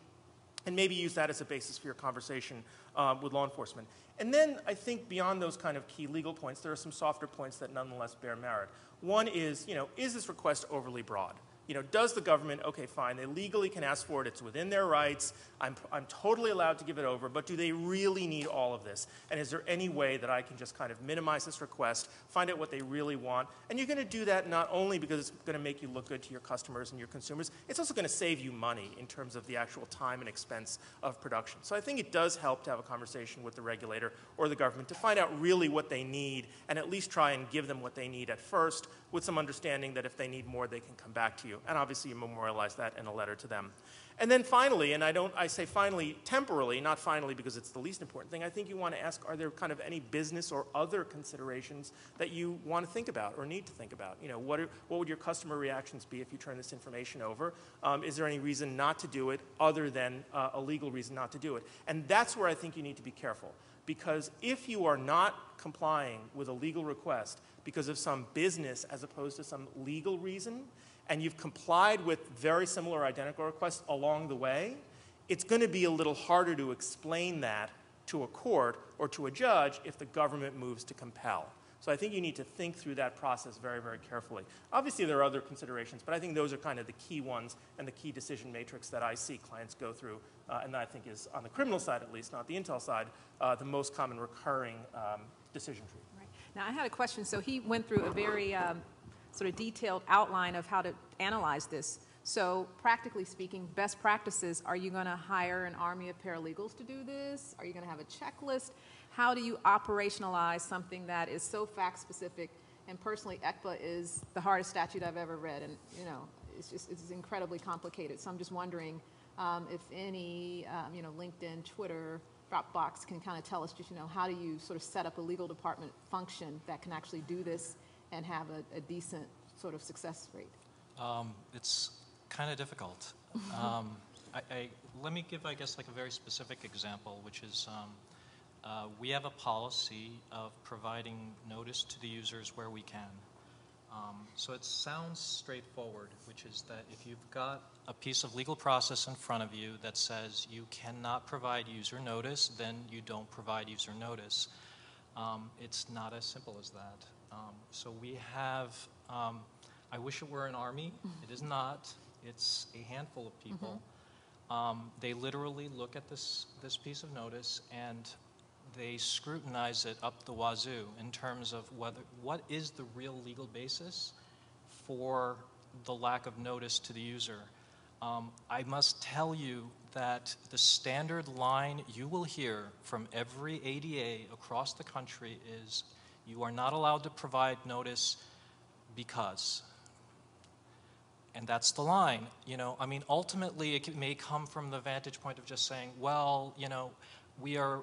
and maybe use that as a basis for your conversation uh, with law enforcement. And then I think beyond those kind of key legal points, there are some softer points that nonetheless bear merit. One is, you know, is this request overly broad? You know, does the government, okay, fine, they legally can ask for it, it's within their rights, I'm, I'm totally allowed to give it over, but do they really need all of this? And is there any way that I can just kind of minimize this request, find out what they really want? And you're going to do that not only because it's going to make you look good to your customers and your consumers, it's also going to save you money in terms of the actual time and expense of production. So I think it does help to have a conversation with the regulator or the government to find out really what they need and at least try and give them what they need at first with some understanding that if they need more, they can come back to you. And obviously, you memorialize that in a letter to them. And then finally, and I don't, I say finally temporally, not finally because it's the least important thing, I think you want to ask, are there kind of any business or other considerations that you want to think about or need to think about? You know, what, are, what would your customer reactions be if you turn this information over? Um, is there any reason not to do it other than uh, a legal reason not to do it? And that's where I think you need to be careful. Because if you are not complying with a legal request because of some business as opposed to some legal reason, and you've complied with very similar identical requests along the way, it's going to be a little harder to explain that to a court or to a judge if the government moves to compel. So I think you need to think through that process very, very carefully. Obviously, there are other considerations, but I think those are kind of the key ones and the key decision matrix that I see clients go through, uh, and that I think is, on the criminal side at least, not the intel side, uh, the most common recurring um, decision tree. Right. Now, I had a question. So he went through a very um, sort of detailed outline of how to analyze this. So, practically speaking, best practices are you going to hire an army of paralegals to do this? Are you going to have a checklist? How do you operationalize something that is so fact specific? And personally, ECPA is the hardest statute I've ever read, and you know, it's just it's incredibly complicated. So I'm just wondering um, if any, um, you know, LinkedIn, Twitter, Dropbox can kind of tell us just you know how do you sort of set up a legal department function that can actually do this and have a, a decent sort of success rate? Um, it's kind of difficult. Um, I, I, let me give, I guess, like a very specific example, which is um, uh, we have a policy of providing notice to the users where we can. Um, so it sounds straightforward, which is that if you've got a piece of legal process in front of you that says you cannot provide user notice, then you don't provide user notice. Um, it's not as simple as that. Um, so we have, um, I wish it were an army. It is not. It's a handful of people. Um, they literally look at this, this piece of notice and they scrutinize it up the wazoo in terms of whether what is the real legal basis for the lack of notice to the user. Um, I must tell you that the standard line you will hear from every ADA across the country is you are not allowed to provide notice because. And that's the line. You know, I mean, ultimately, it may come from the vantage point of just saying, well, you know, we are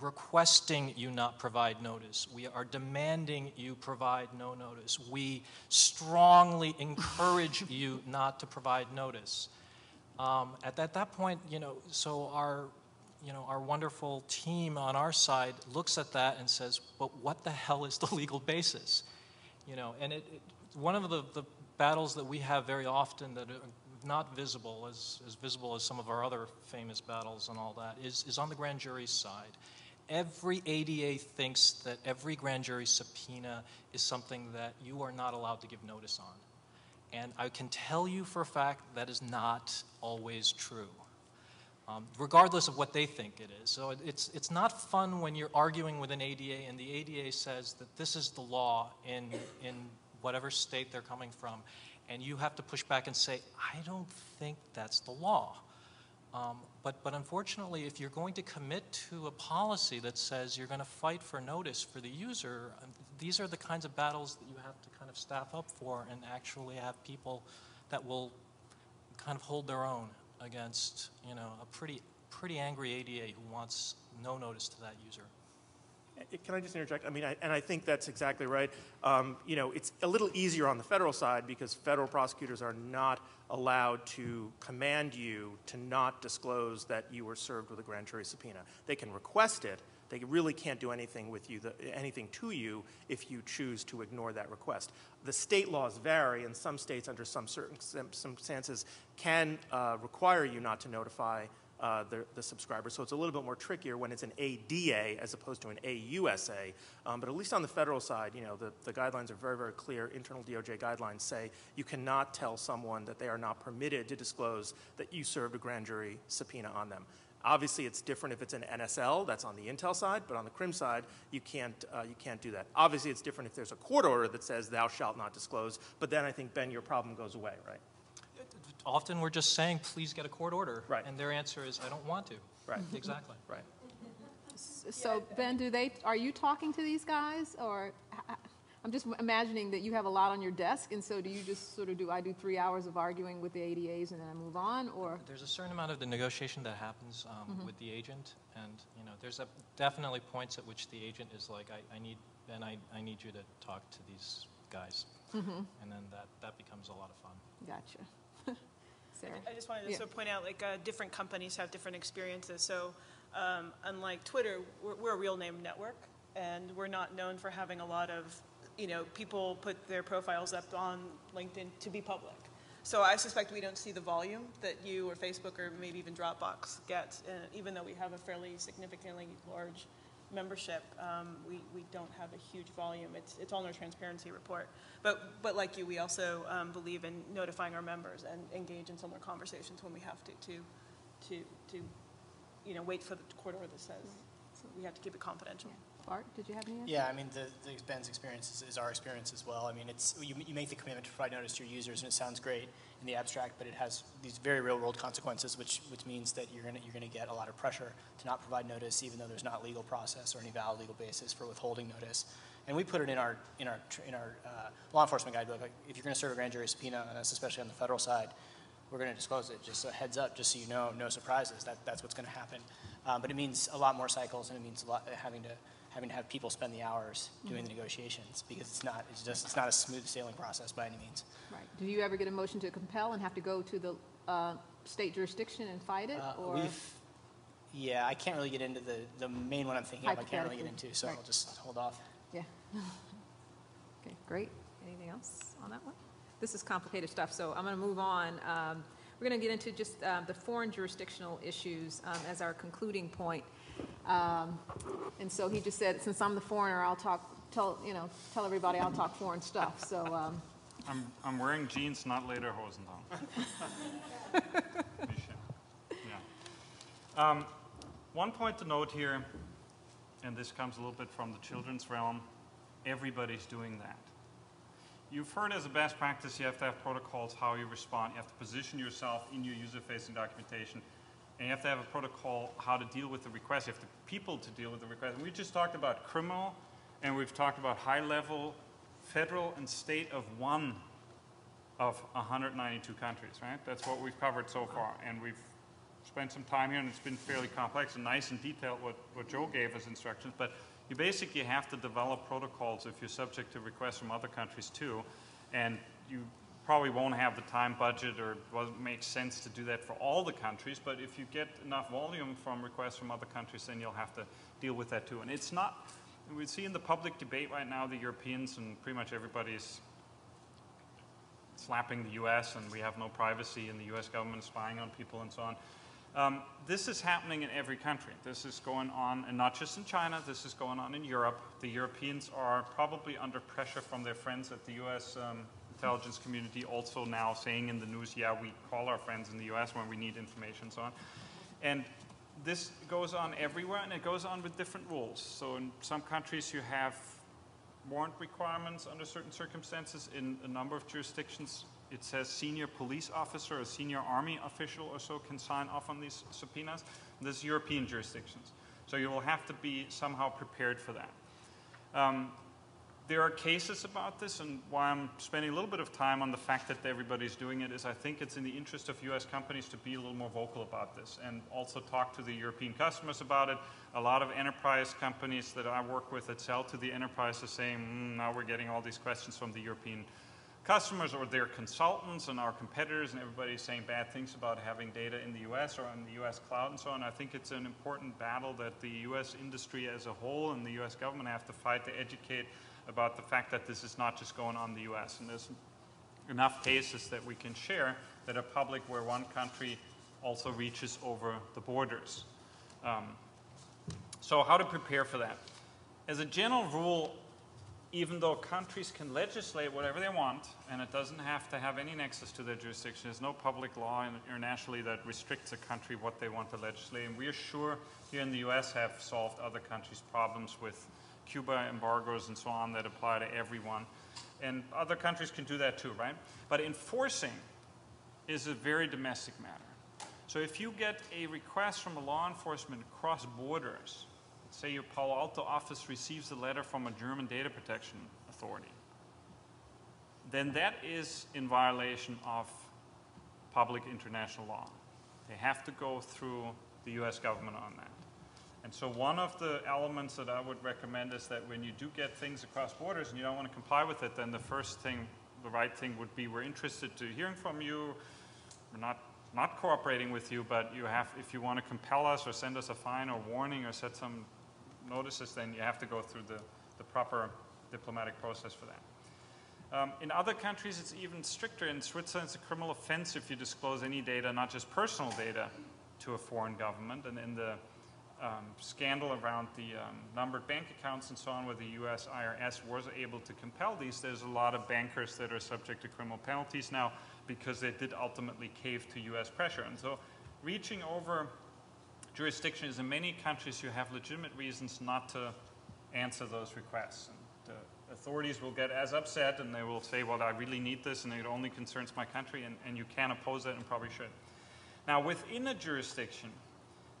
requesting you not provide notice. We are demanding you provide no notice. We strongly encourage you not to provide notice. Um, at that, that point, you know, so our, you know, our wonderful team on our side looks at that and says, but what the hell is the legal basis? You know, and it, it one of the, the battles that we have very often that are not visible, as, as visible as some of our other famous battles and all that, is, is on the grand jury side. Every ADA thinks that every grand jury subpoena is something that you are not allowed to give notice on. And I can tell you for a fact that is not always true, um, regardless of what they think it is. So it, it's, it's not fun when you're arguing with an ADA and the ADA says that this is the law in, in whatever state they're coming from, and you have to push back and say, I don't think that's the law. Um, but, but unfortunately, if you're going to commit to a policy that says you're going to fight for notice for the user, um, these are the kinds of battles that you have to kind of staff up for and actually have people that will kind of hold their own against, you know, a pretty, pretty angry ADA who wants no notice to that user. Uh, Can I just interject? I mean, I, and I think that's exactly right. Um, you know, it's a little easier on the federal side because federal prosecutors are not allowed to command you to not disclose that you were served with a grand jury subpoena. They can request it. They really can't do anything with you, anything to you, if you choose to ignore that request. The state laws vary, and some states, under some circumstances, can uh, require you not to notify uh, the, the subscriber. So it's a little bit more trickier when it's an ADA as opposed to an AUSA. Um, but at least on the federal side, you know, the, the guidelines are very, very clear. Internal DOJ guidelines say you cannot tell someone that they are not permitted to disclose that you served a grand jury subpoena on them. Obviously, it's different if it's an NSL, that's on the Intel side, but on the CRIM side, you can't, uh, you can't do that. Obviously, it's different if there's a court order that says thou shalt not disclose, but then I think, Ben, your problem goes away, right? Often we're just saying, please get a court order. Right. And their answer is, I don't want to. Right. Exactly. Right. So Ben, do they, are you talking to these guys or, h- I'm just imagining that you have a lot on your desk and so do you just sort of do, I do three hours of arguing with the ADAs and then I move on or? There's a certain amount of the negotiation that happens um, Mm-hmm. with the agent, and you know, there's a, definitely points at which the agent is like, I, I need, Ben, I, I need you to talk to these guys, Mm-hmm. and then that that becomes a lot of fun. Gotcha. Sarah? I just wanted to Yeah. sort of point out, like, uh, different companies have different experiences. So, um, unlike Twitter, we're, we're a real name network, and we're not known for having a lot of, you know, people put their profiles up on LinkedIn to be public. So I suspect we don't see the volume that you or Facebook or maybe even Dropbox gets, uh, even though we have a fairly significantly large membership, um, we, we don't have a huge volume. It's, it's on our transparency report. But, but like you, we also um, believe in notifying our members and engage in similar conversations when we have to, to, to, to you know, wait for the court order that says we have to keep it confidential. Bart, did you have any? answer? Yeah, I mean, the, the Ben's experience is, is our experience as well. I mean, it's, you, you make the commitment to provide notice to your users, and it sounds great in the abstract, but it has these very real world consequences, which, which means that you're gonna, you're gonna get a lot of pressure to not provide notice, even though there's not legal process or any valid legal basis for withholding notice. And we put it in our, in our, in our uh, law enforcement guidebook, like, if you're gonna serve a grand jury subpoena, and that's especially on the federal side, we're going to disclose it. Just a heads up, just so you know, no surprises. That, that's what's going to happen. Um, but it means a lot more cycles, and it means a lot having to having to have people spend the hours doing the negotiations because it's not it's just it's not a smooth sailing process by any means. Right. Do you ever get a motion to compel and have to go to the uh, state jurisdiction and fight it? Uh, Or, we've yeah, I can't really get into the the main one I'm thinking of. I can't really get into, so right. I'll just hold off. yeah. Okay, great. anything else on that one? This is complicated stuff, so I'm going to move on. Um, We're going to get into just um, the foreign jurisdictional issues um, as our concluding point. Um, And so he just said, since I'm the foreigner, I'll talk, tell, you know, tell everybody I'll talk foreign stuff, so, um, I'm, I'm wearing jeans, not lederhosen though. yeah. Um, one point to note here, and this comes a little bit from the children's realm, everybody's doing that. You've heard as a best practice, you have to have protocols how you respond. You have to position yourself in your user-facing documentation. And you have to have a protocol how to deal with the request. You have the people to deal with the request. And we just talked about criminal, and we've talked about high-level federal and state of one of 192 countries, right? That's what we've covered so far. And we've spent some time here, and it's been fairly complex and nice and detailed what, what Joe gave us instructions. But you basically have to develop protocols if you're subject to requests from other countries too. And you probably won't have the time budget or it won't make sense to do that for all the countries. But if you get enough volume from requests from other countries, then you'll have to deal with that too. And it's not, we see in the public debate right now, the Europeans and pretty much everybody's slapping the US and we have no privacy and the US government is spying on people and so on. Um, this is happening in every country. This is going on, and not just in China, this is going on in Europe. The Europeans are probably under pressure from their friends at the US um, intelligence community, also now saying in the news, yeah, we call our friends in the US when we need information and so on. And this goes on everywhere, and it goes on with different rules. So in some countries, you have warrant requirements under certain circumstances. In a number of jurisdictions, it says senior police officer or senior army official or so can sign off on these subpoenas. This is European jurisdictions. So you will have to be somehow prepared for that. Um, there are cases about this, and why I'm spending a little bit of time on the fact that everybody's doing it is I think it's in the interest of US companies to be a little more vocal about this and also talk to the European customers about it. A lot of enterprise companies that I work with that sell to the enterprise are saying, mm, now we're getting all these questions from the European customers or their consultants and our competitors, and everybody's saying bad things about having data in the US or on the US cloud and so on. I think it's an important battle that the US industry as a whole and the US government have to fight to educate about the fact that this is not just going on in the US. And there's enough cases that we can share that are public where one country also reaches over the borders. Um, so, how to prepare for that? As a general rule, even though countries can legislate whatever they want, and it doesn't have to have any nexus to their jurisdiction, there's no public law internationally that restricts a country what they want to legislate. And we are sure here in the US have solved other countries' problems with Cuba embargoes and so on that apply to everyone. And other countries can do that too, right? But enforcing is a very domestic matter. So if you get a request from a law enforcement across borders, say your Palo Alto office receives a letter from a German data protection authority, then that is in violation of public international law. They have to go through the US government on that. And so one of the elements that I would recommend is that when you do get things across borders and you don't want to comply with it, then the first thing, the right thing would be we're interested to hearing from you. We're not not cooperating with you, but you have, if you want to compel us or send us a fine or warning or set some notices, then you have to go through the, the proper diplomatic process for that. Um, in other countries, it's even stricter. In Switzerland, it's a criminal offense if you disclose any data, not just personal data, to a foreign government. And in the um, scandal around the um, numbered bank accounts and so on, where the US IRS was able to compel these, there's a lot of bankers that are subject to criminal penalties now because they did ultimately cave to US pressure. And so reaching over jurisdiction is in many countries you have legitimate reasons not to answer those requests. And the authorities will get as upset and they will say, well, I really need this and it only concerns my country, and, and you can oppose it and probably should. Now, within a jurisdiction,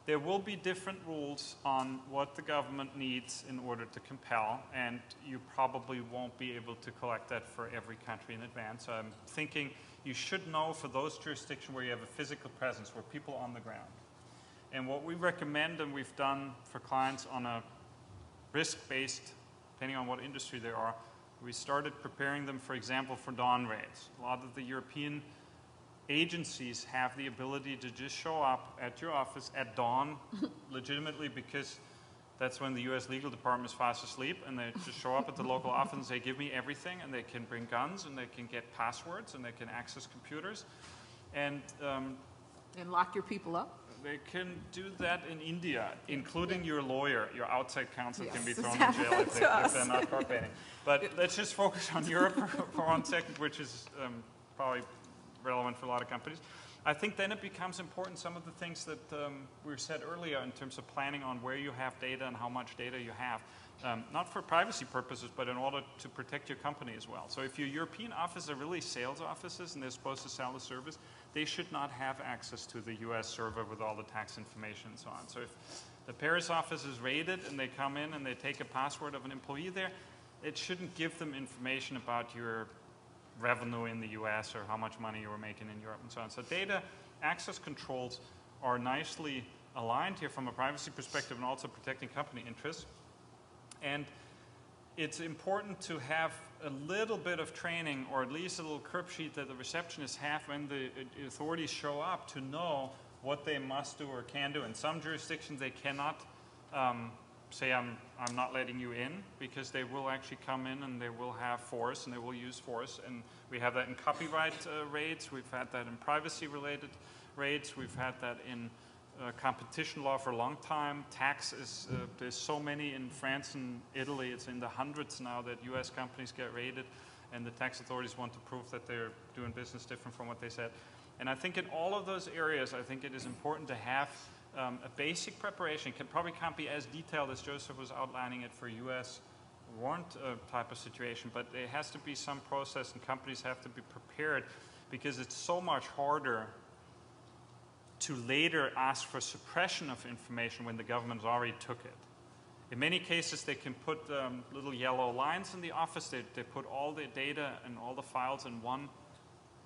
there will be different rules on what the government needs in order to compel, and you probably won't be able to collect that for every country in advance. So I'm thinking you should know for those jurisdictions where you have a physical presence, where people are on the ground. And what we recommend and we've done for clients on a risk-based, depending on what industry they are, we started preparing them, for example, for dawn raids. A lot of the European agencies have the ability to just show up at your office at dawn legitimately because that's when the U.S. legal department is fast asleep and they just show up at the local office and say, give me everything, and they can bring guns and they can get passwords and they can access computers. And um, And lock your people up? they can do that in India, including your lawyer. Your outside counsel can be thrown in jail if, they, if they're not cooperating. But let's just focus on Europe for, for one second, which is um, probably relevant for a lot of companies. I think then it becomes important some of the things that um, we said earlier in terms of planning on where you have data and how much data you have. Um, not for privacy purposes, but in order to protect your company as well. So if your European offices are really sales offices and they're supposed to sell the service, they should not have access to the US server with all the tax information and so on. So if the Paris office is raided and they come in and they take a password of an employee there, it shouldn't give them information about your revenue in the US or how much money you were making in Europe and so on. So data access controls are nicely aligned here from a privacy perspective and also protecting company interests. And it's important to have a little bit of training or at least a little curb sheet that the receptionists have when the uh, authorities show up to know what they must do or can do. In some jurisdictions, they cannot um, say, I'm, I'm not letting you in because they will actually come in and they will have force and they will use force. And we have that in copyright uh, raids, we've had that in privacy related raids, we've had that in uh, competition law for a long time. Tax is, uh, there's so many in France and Italy, it's in the hundreds now that US companies get raided and the tax authorities want to prove that they're doing business different from what they said. And I think in all of those areas, I think it is important to have um, a basic preparation. Can, probably can't be as detailed as Joseph was outlining it for US warrant uh, type of situation, but there has to be some process and companies have to be prepared because it's so much harder to later ask for suppression of information when the government's already took it. In many cases, they can put um, little yellow lines in the office. They, they put all the data and all the files in one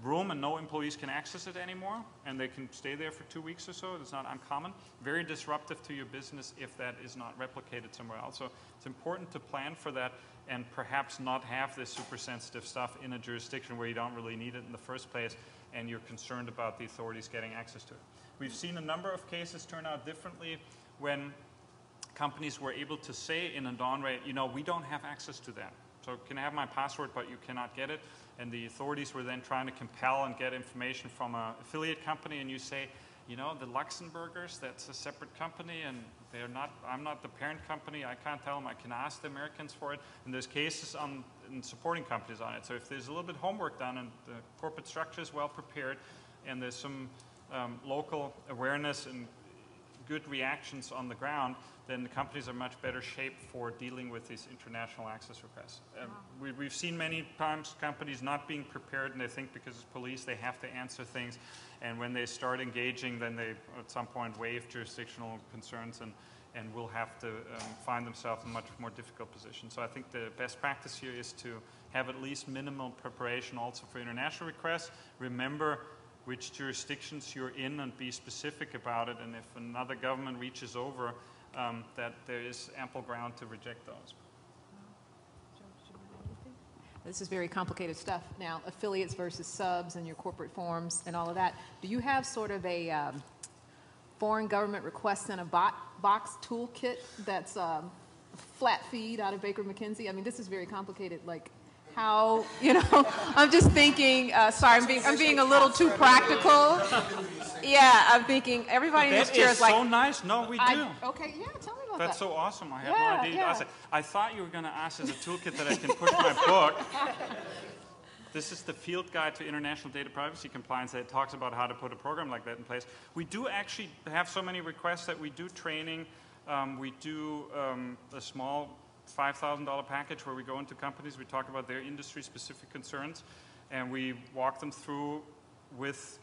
room and no employees can access it anymore and they can stay there for two weeks or so. It's not uncommon. Very disruptive to your business if that is not replicated somewhere else. So it's important to plan for that and perhaps not have this super sensitive stuff in a jurisdiction where you don't really need it in the first place and you're concerned about the authorities getting access to it. We've seen a number of cases turn out differently when companies were able to say in a dawn raid, you know, we don't have access to that. So can I have my password, but you cannot get it? And the authorities were then trying to compel and get information from an affiliate company, and you say, you know, the Luxembourgers, that's a separate company, and they're not, I'm not the parent company, I can't tell them, I can ask the Americans for it. And there's cases on in supporting companies on it. So if there's a little bit of homework done and the corporate structure is well prepared, and there's some um, local awareness and good reactions on the ground, then the companies are much better shaped for dealing with these international access requests. Um, we, we've seen many times companies not being prepared and they think because it's police they have to answer things and when they start engaging then they at some point waive jurisdictional concerns and, and will have to um, find themselves in a much more difficult position. So I think the best practice here is to have at least minimal preparation also for international requests. Remember which jurisdictions you're in and be specific about it and if another government reaches over um, that there is ample ground to reject those. This is very complicated stuff. Now, affiliates versus subs and your corporate forms and all of that. Do you have sort of a um, foreign government request in a box toolkit that's um, flat feed out of Baker McKenzie? I mean, this is very complicated. Like, how you know? I'm just thinking. Uh, sorry, I'm being I'm being a little too practical. Yeah, I'm thinking everybody in this chair is is like. so nice. No, we do. I, okay, yeah, tell me about That's that. so awesome. I had Yeah, no idea. yeah. I, I thought you were going to ask as a toolkit that I can push my book. This is the field guide to international data privacy compliance that talks about how to put a program like that in place. We do actually have so many requests that we do training. Um, we do um, a small $5,000 package where we go into companies, we talk about their industry-specific concerns, and we walk them through with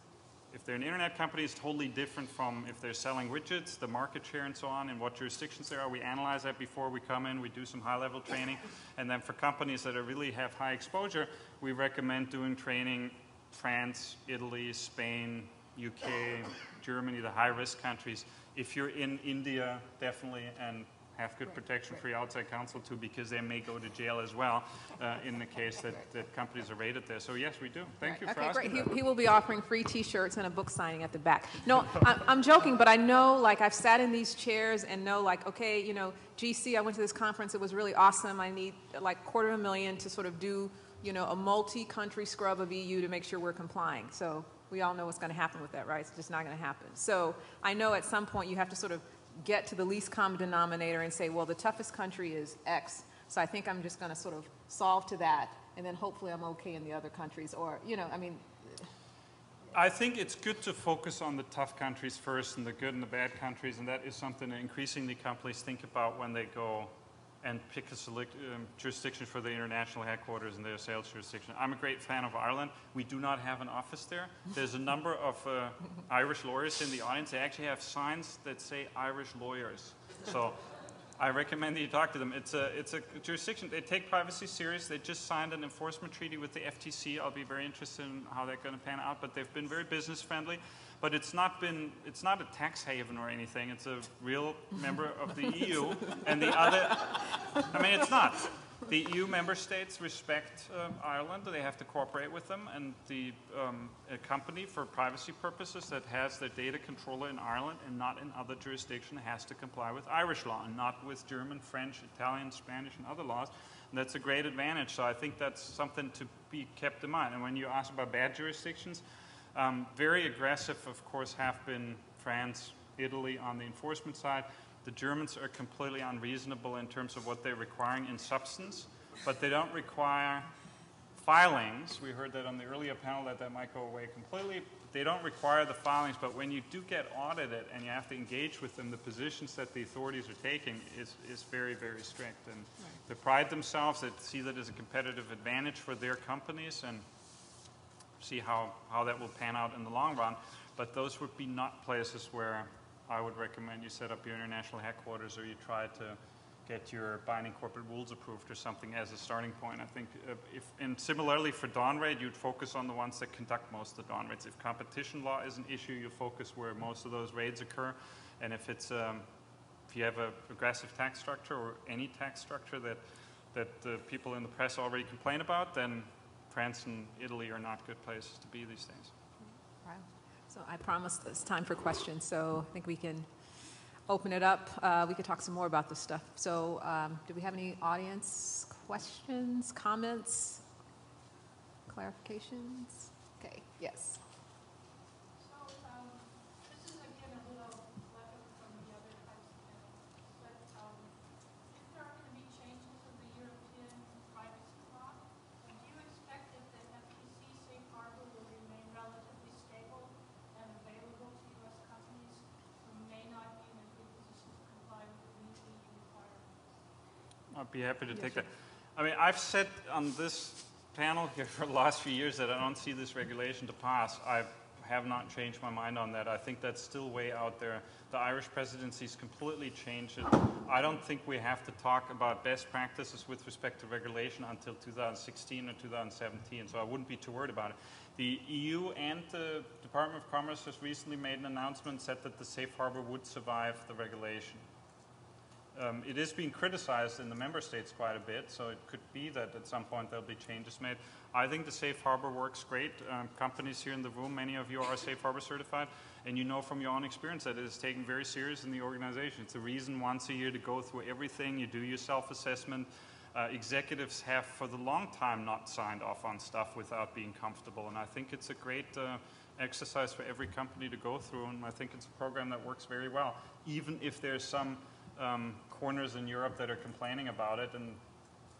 if they're an internet company, it's totally different from if they're selling widgets, the market share and so on, and what jurisdictions there are. We analyze that before we come in. We do some high-level training. And then for companies that are really have high exposure, we recommend doing training France, Italy, Spain, UK, Germany, the high-risk countries. If you're in India, definitely, and have good protection for your outside counsel too, because they may go to jail as well uh, in the case that, that companies are raided there. So yes, we do. Thank you for Okay, asking great. He, he will be offering free T-shirts and a book signing at the back. No, I'm, I'm joking, but I know, like, I've sat in these chairs and know, like, okay, you know, GC, I went to this conference, it was really awesome. I need like quarter of a million to sort of do, you know, a multi-country scrub of EU to make sure we're complying. So we all know what's going to happen with that, right? It's just not going to happen. So I know at some point you have to sort of get to the least common denominator and say, well, the toughest country is X. So I think I'm just going to sort of solve to that, and then hopefully I'm okay in the other countries. Or, you know, I mean, I think it's good to focus on the tough countries first and the good and the bad countries, and that is something that increasingly companies think about when they go and pick a select, um, jurisdiction for the international headquarters and their sales jurisdiction. I'm a great fan of Ireland. We do not have an office there. There's a number of uh, Irish lawyers in the audience. They actually have signs that say Irish lawyers. So I recommend that you talk to them. It's a, it's a jurisdiction. They take privacy serious. They just signed an enforcement treaty with the FTC. I'll be very interested in how that's going to pan out. But they've been very business friendly. But it's not been, it's not a tax haven or anything. It's a real member of the EU. And the other, I mean, it's not. The EU member states respect um, Ireland. They have to cooperate with them. And the um, a company, for privacy purposes, that has their data controller in Ireland and not in other jurisdiction has to comply with Irish law and not with German, French, Italian, Spanish, and other laws. And that's a great advantage. So I think that's something to be kept in mind. And when you ask about bad jurisdictions, um, very aggressive, of course, have been France, Italy on the enforcement side. The Germans are completely unreasonable in terms of what they're requiring in substance, but they don't require filings. We heard that on the earlier panel that that might go away completely. They don't require the filings, but when you do get audited and you have to engage with them, the positions that the authorities are taking is, is very, very strict. And they pride themselves, they see that as a competitive advantage for their companies and see how, how that will pan out in the long run. But those would be not places where I would recommend you set up your international headquarters or you try to get your binding corporate rules approved or something as a starting point. I think uh, if, and similarly for dawn raid, you'd focus on the ones that conduct most of the dawn raids. If competition law is an issue, you focus where most of those raids occur. And if it's, um, if you have a aggressive tax structure or any tax structure that, that the people in the press already complain about, then France and Italy are not good places to be these days. Wow. So I promised it's time for questions, so I think we can open it up. Uh, we could talk some more about this stuff. So um, do we have any audience questions, comments, clarifications? Okay, yes. So, um, this is again a little left from the other types of panels, but, um, if there are gonna be changes in the European privacy law, do you expect that the FTC safe harbor will remain relatively stable and available to US companies who may not be in a good position to comply with the new EU requirements? I'd be happy to take that. I mean, I've said on this panel here for the last few years that I don't see this regulation to pass. I have not changed my mind on that. I think that's still way out there. The Irish presidency's completely changed it. I don't think we have to talk about best practices with respect to regulation until 2016 or 2017, so I wouldn't be too worried about it. The EU and the Department of Commerce has recently made an announcement, said that the safe harbor would survive the regulation. Um, it is being criticized in the member states quite a bit, so it could be that at some point there'll be changes made. I think the safe harbor works great. Um, companies here in the room, many of you are safe harbor certified, and you know from your own experience that it is taken very serious in the organization. It's a reason once a year to go through everything. You do your self-assessment. Uh, executives have for the long time not signed off on stuff without being comfortable, and I think it's a great uh, exercise for every company to go through, and I think it's a program that works very well, even if there's some um, corners in Europe that are complaining about it, and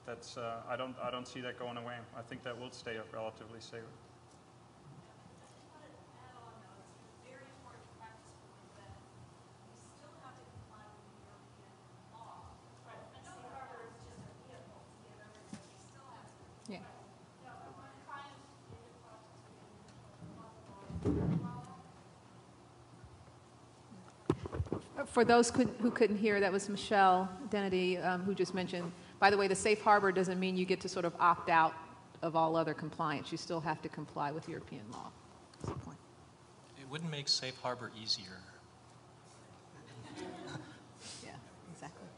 that's uh, I don't I don't see that going away. I think that will stay relatively safe. I just wanted to add on though, it's a very important practice point that we still have to comply with the European law. Right. And safe harbor is just a vehicle to get everybody, we still have to. Yeah. No, but my clients did the process of getting the law. For those could- who couldn't hear, that was Michelle Dennedy um, who just mentioned, by the way, the safe harbor doesn't mean you get to sort of opt out of all other compliance. You still have to comply with European law. That's the point. It wouldn't make safe harbor easier. Yeah, exactly.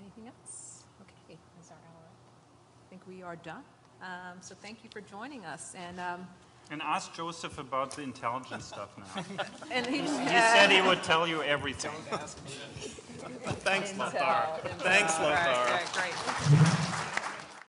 Anything else? Okay, is our hour? I think we are done. Um, So thank you for joining us, and, um, And ask Joseph about the intelligence stuff now. and he He said he would tell you everything. Thanks, Intel, Lothar. Intel. Thanks, All right, Lothar. all right, Great.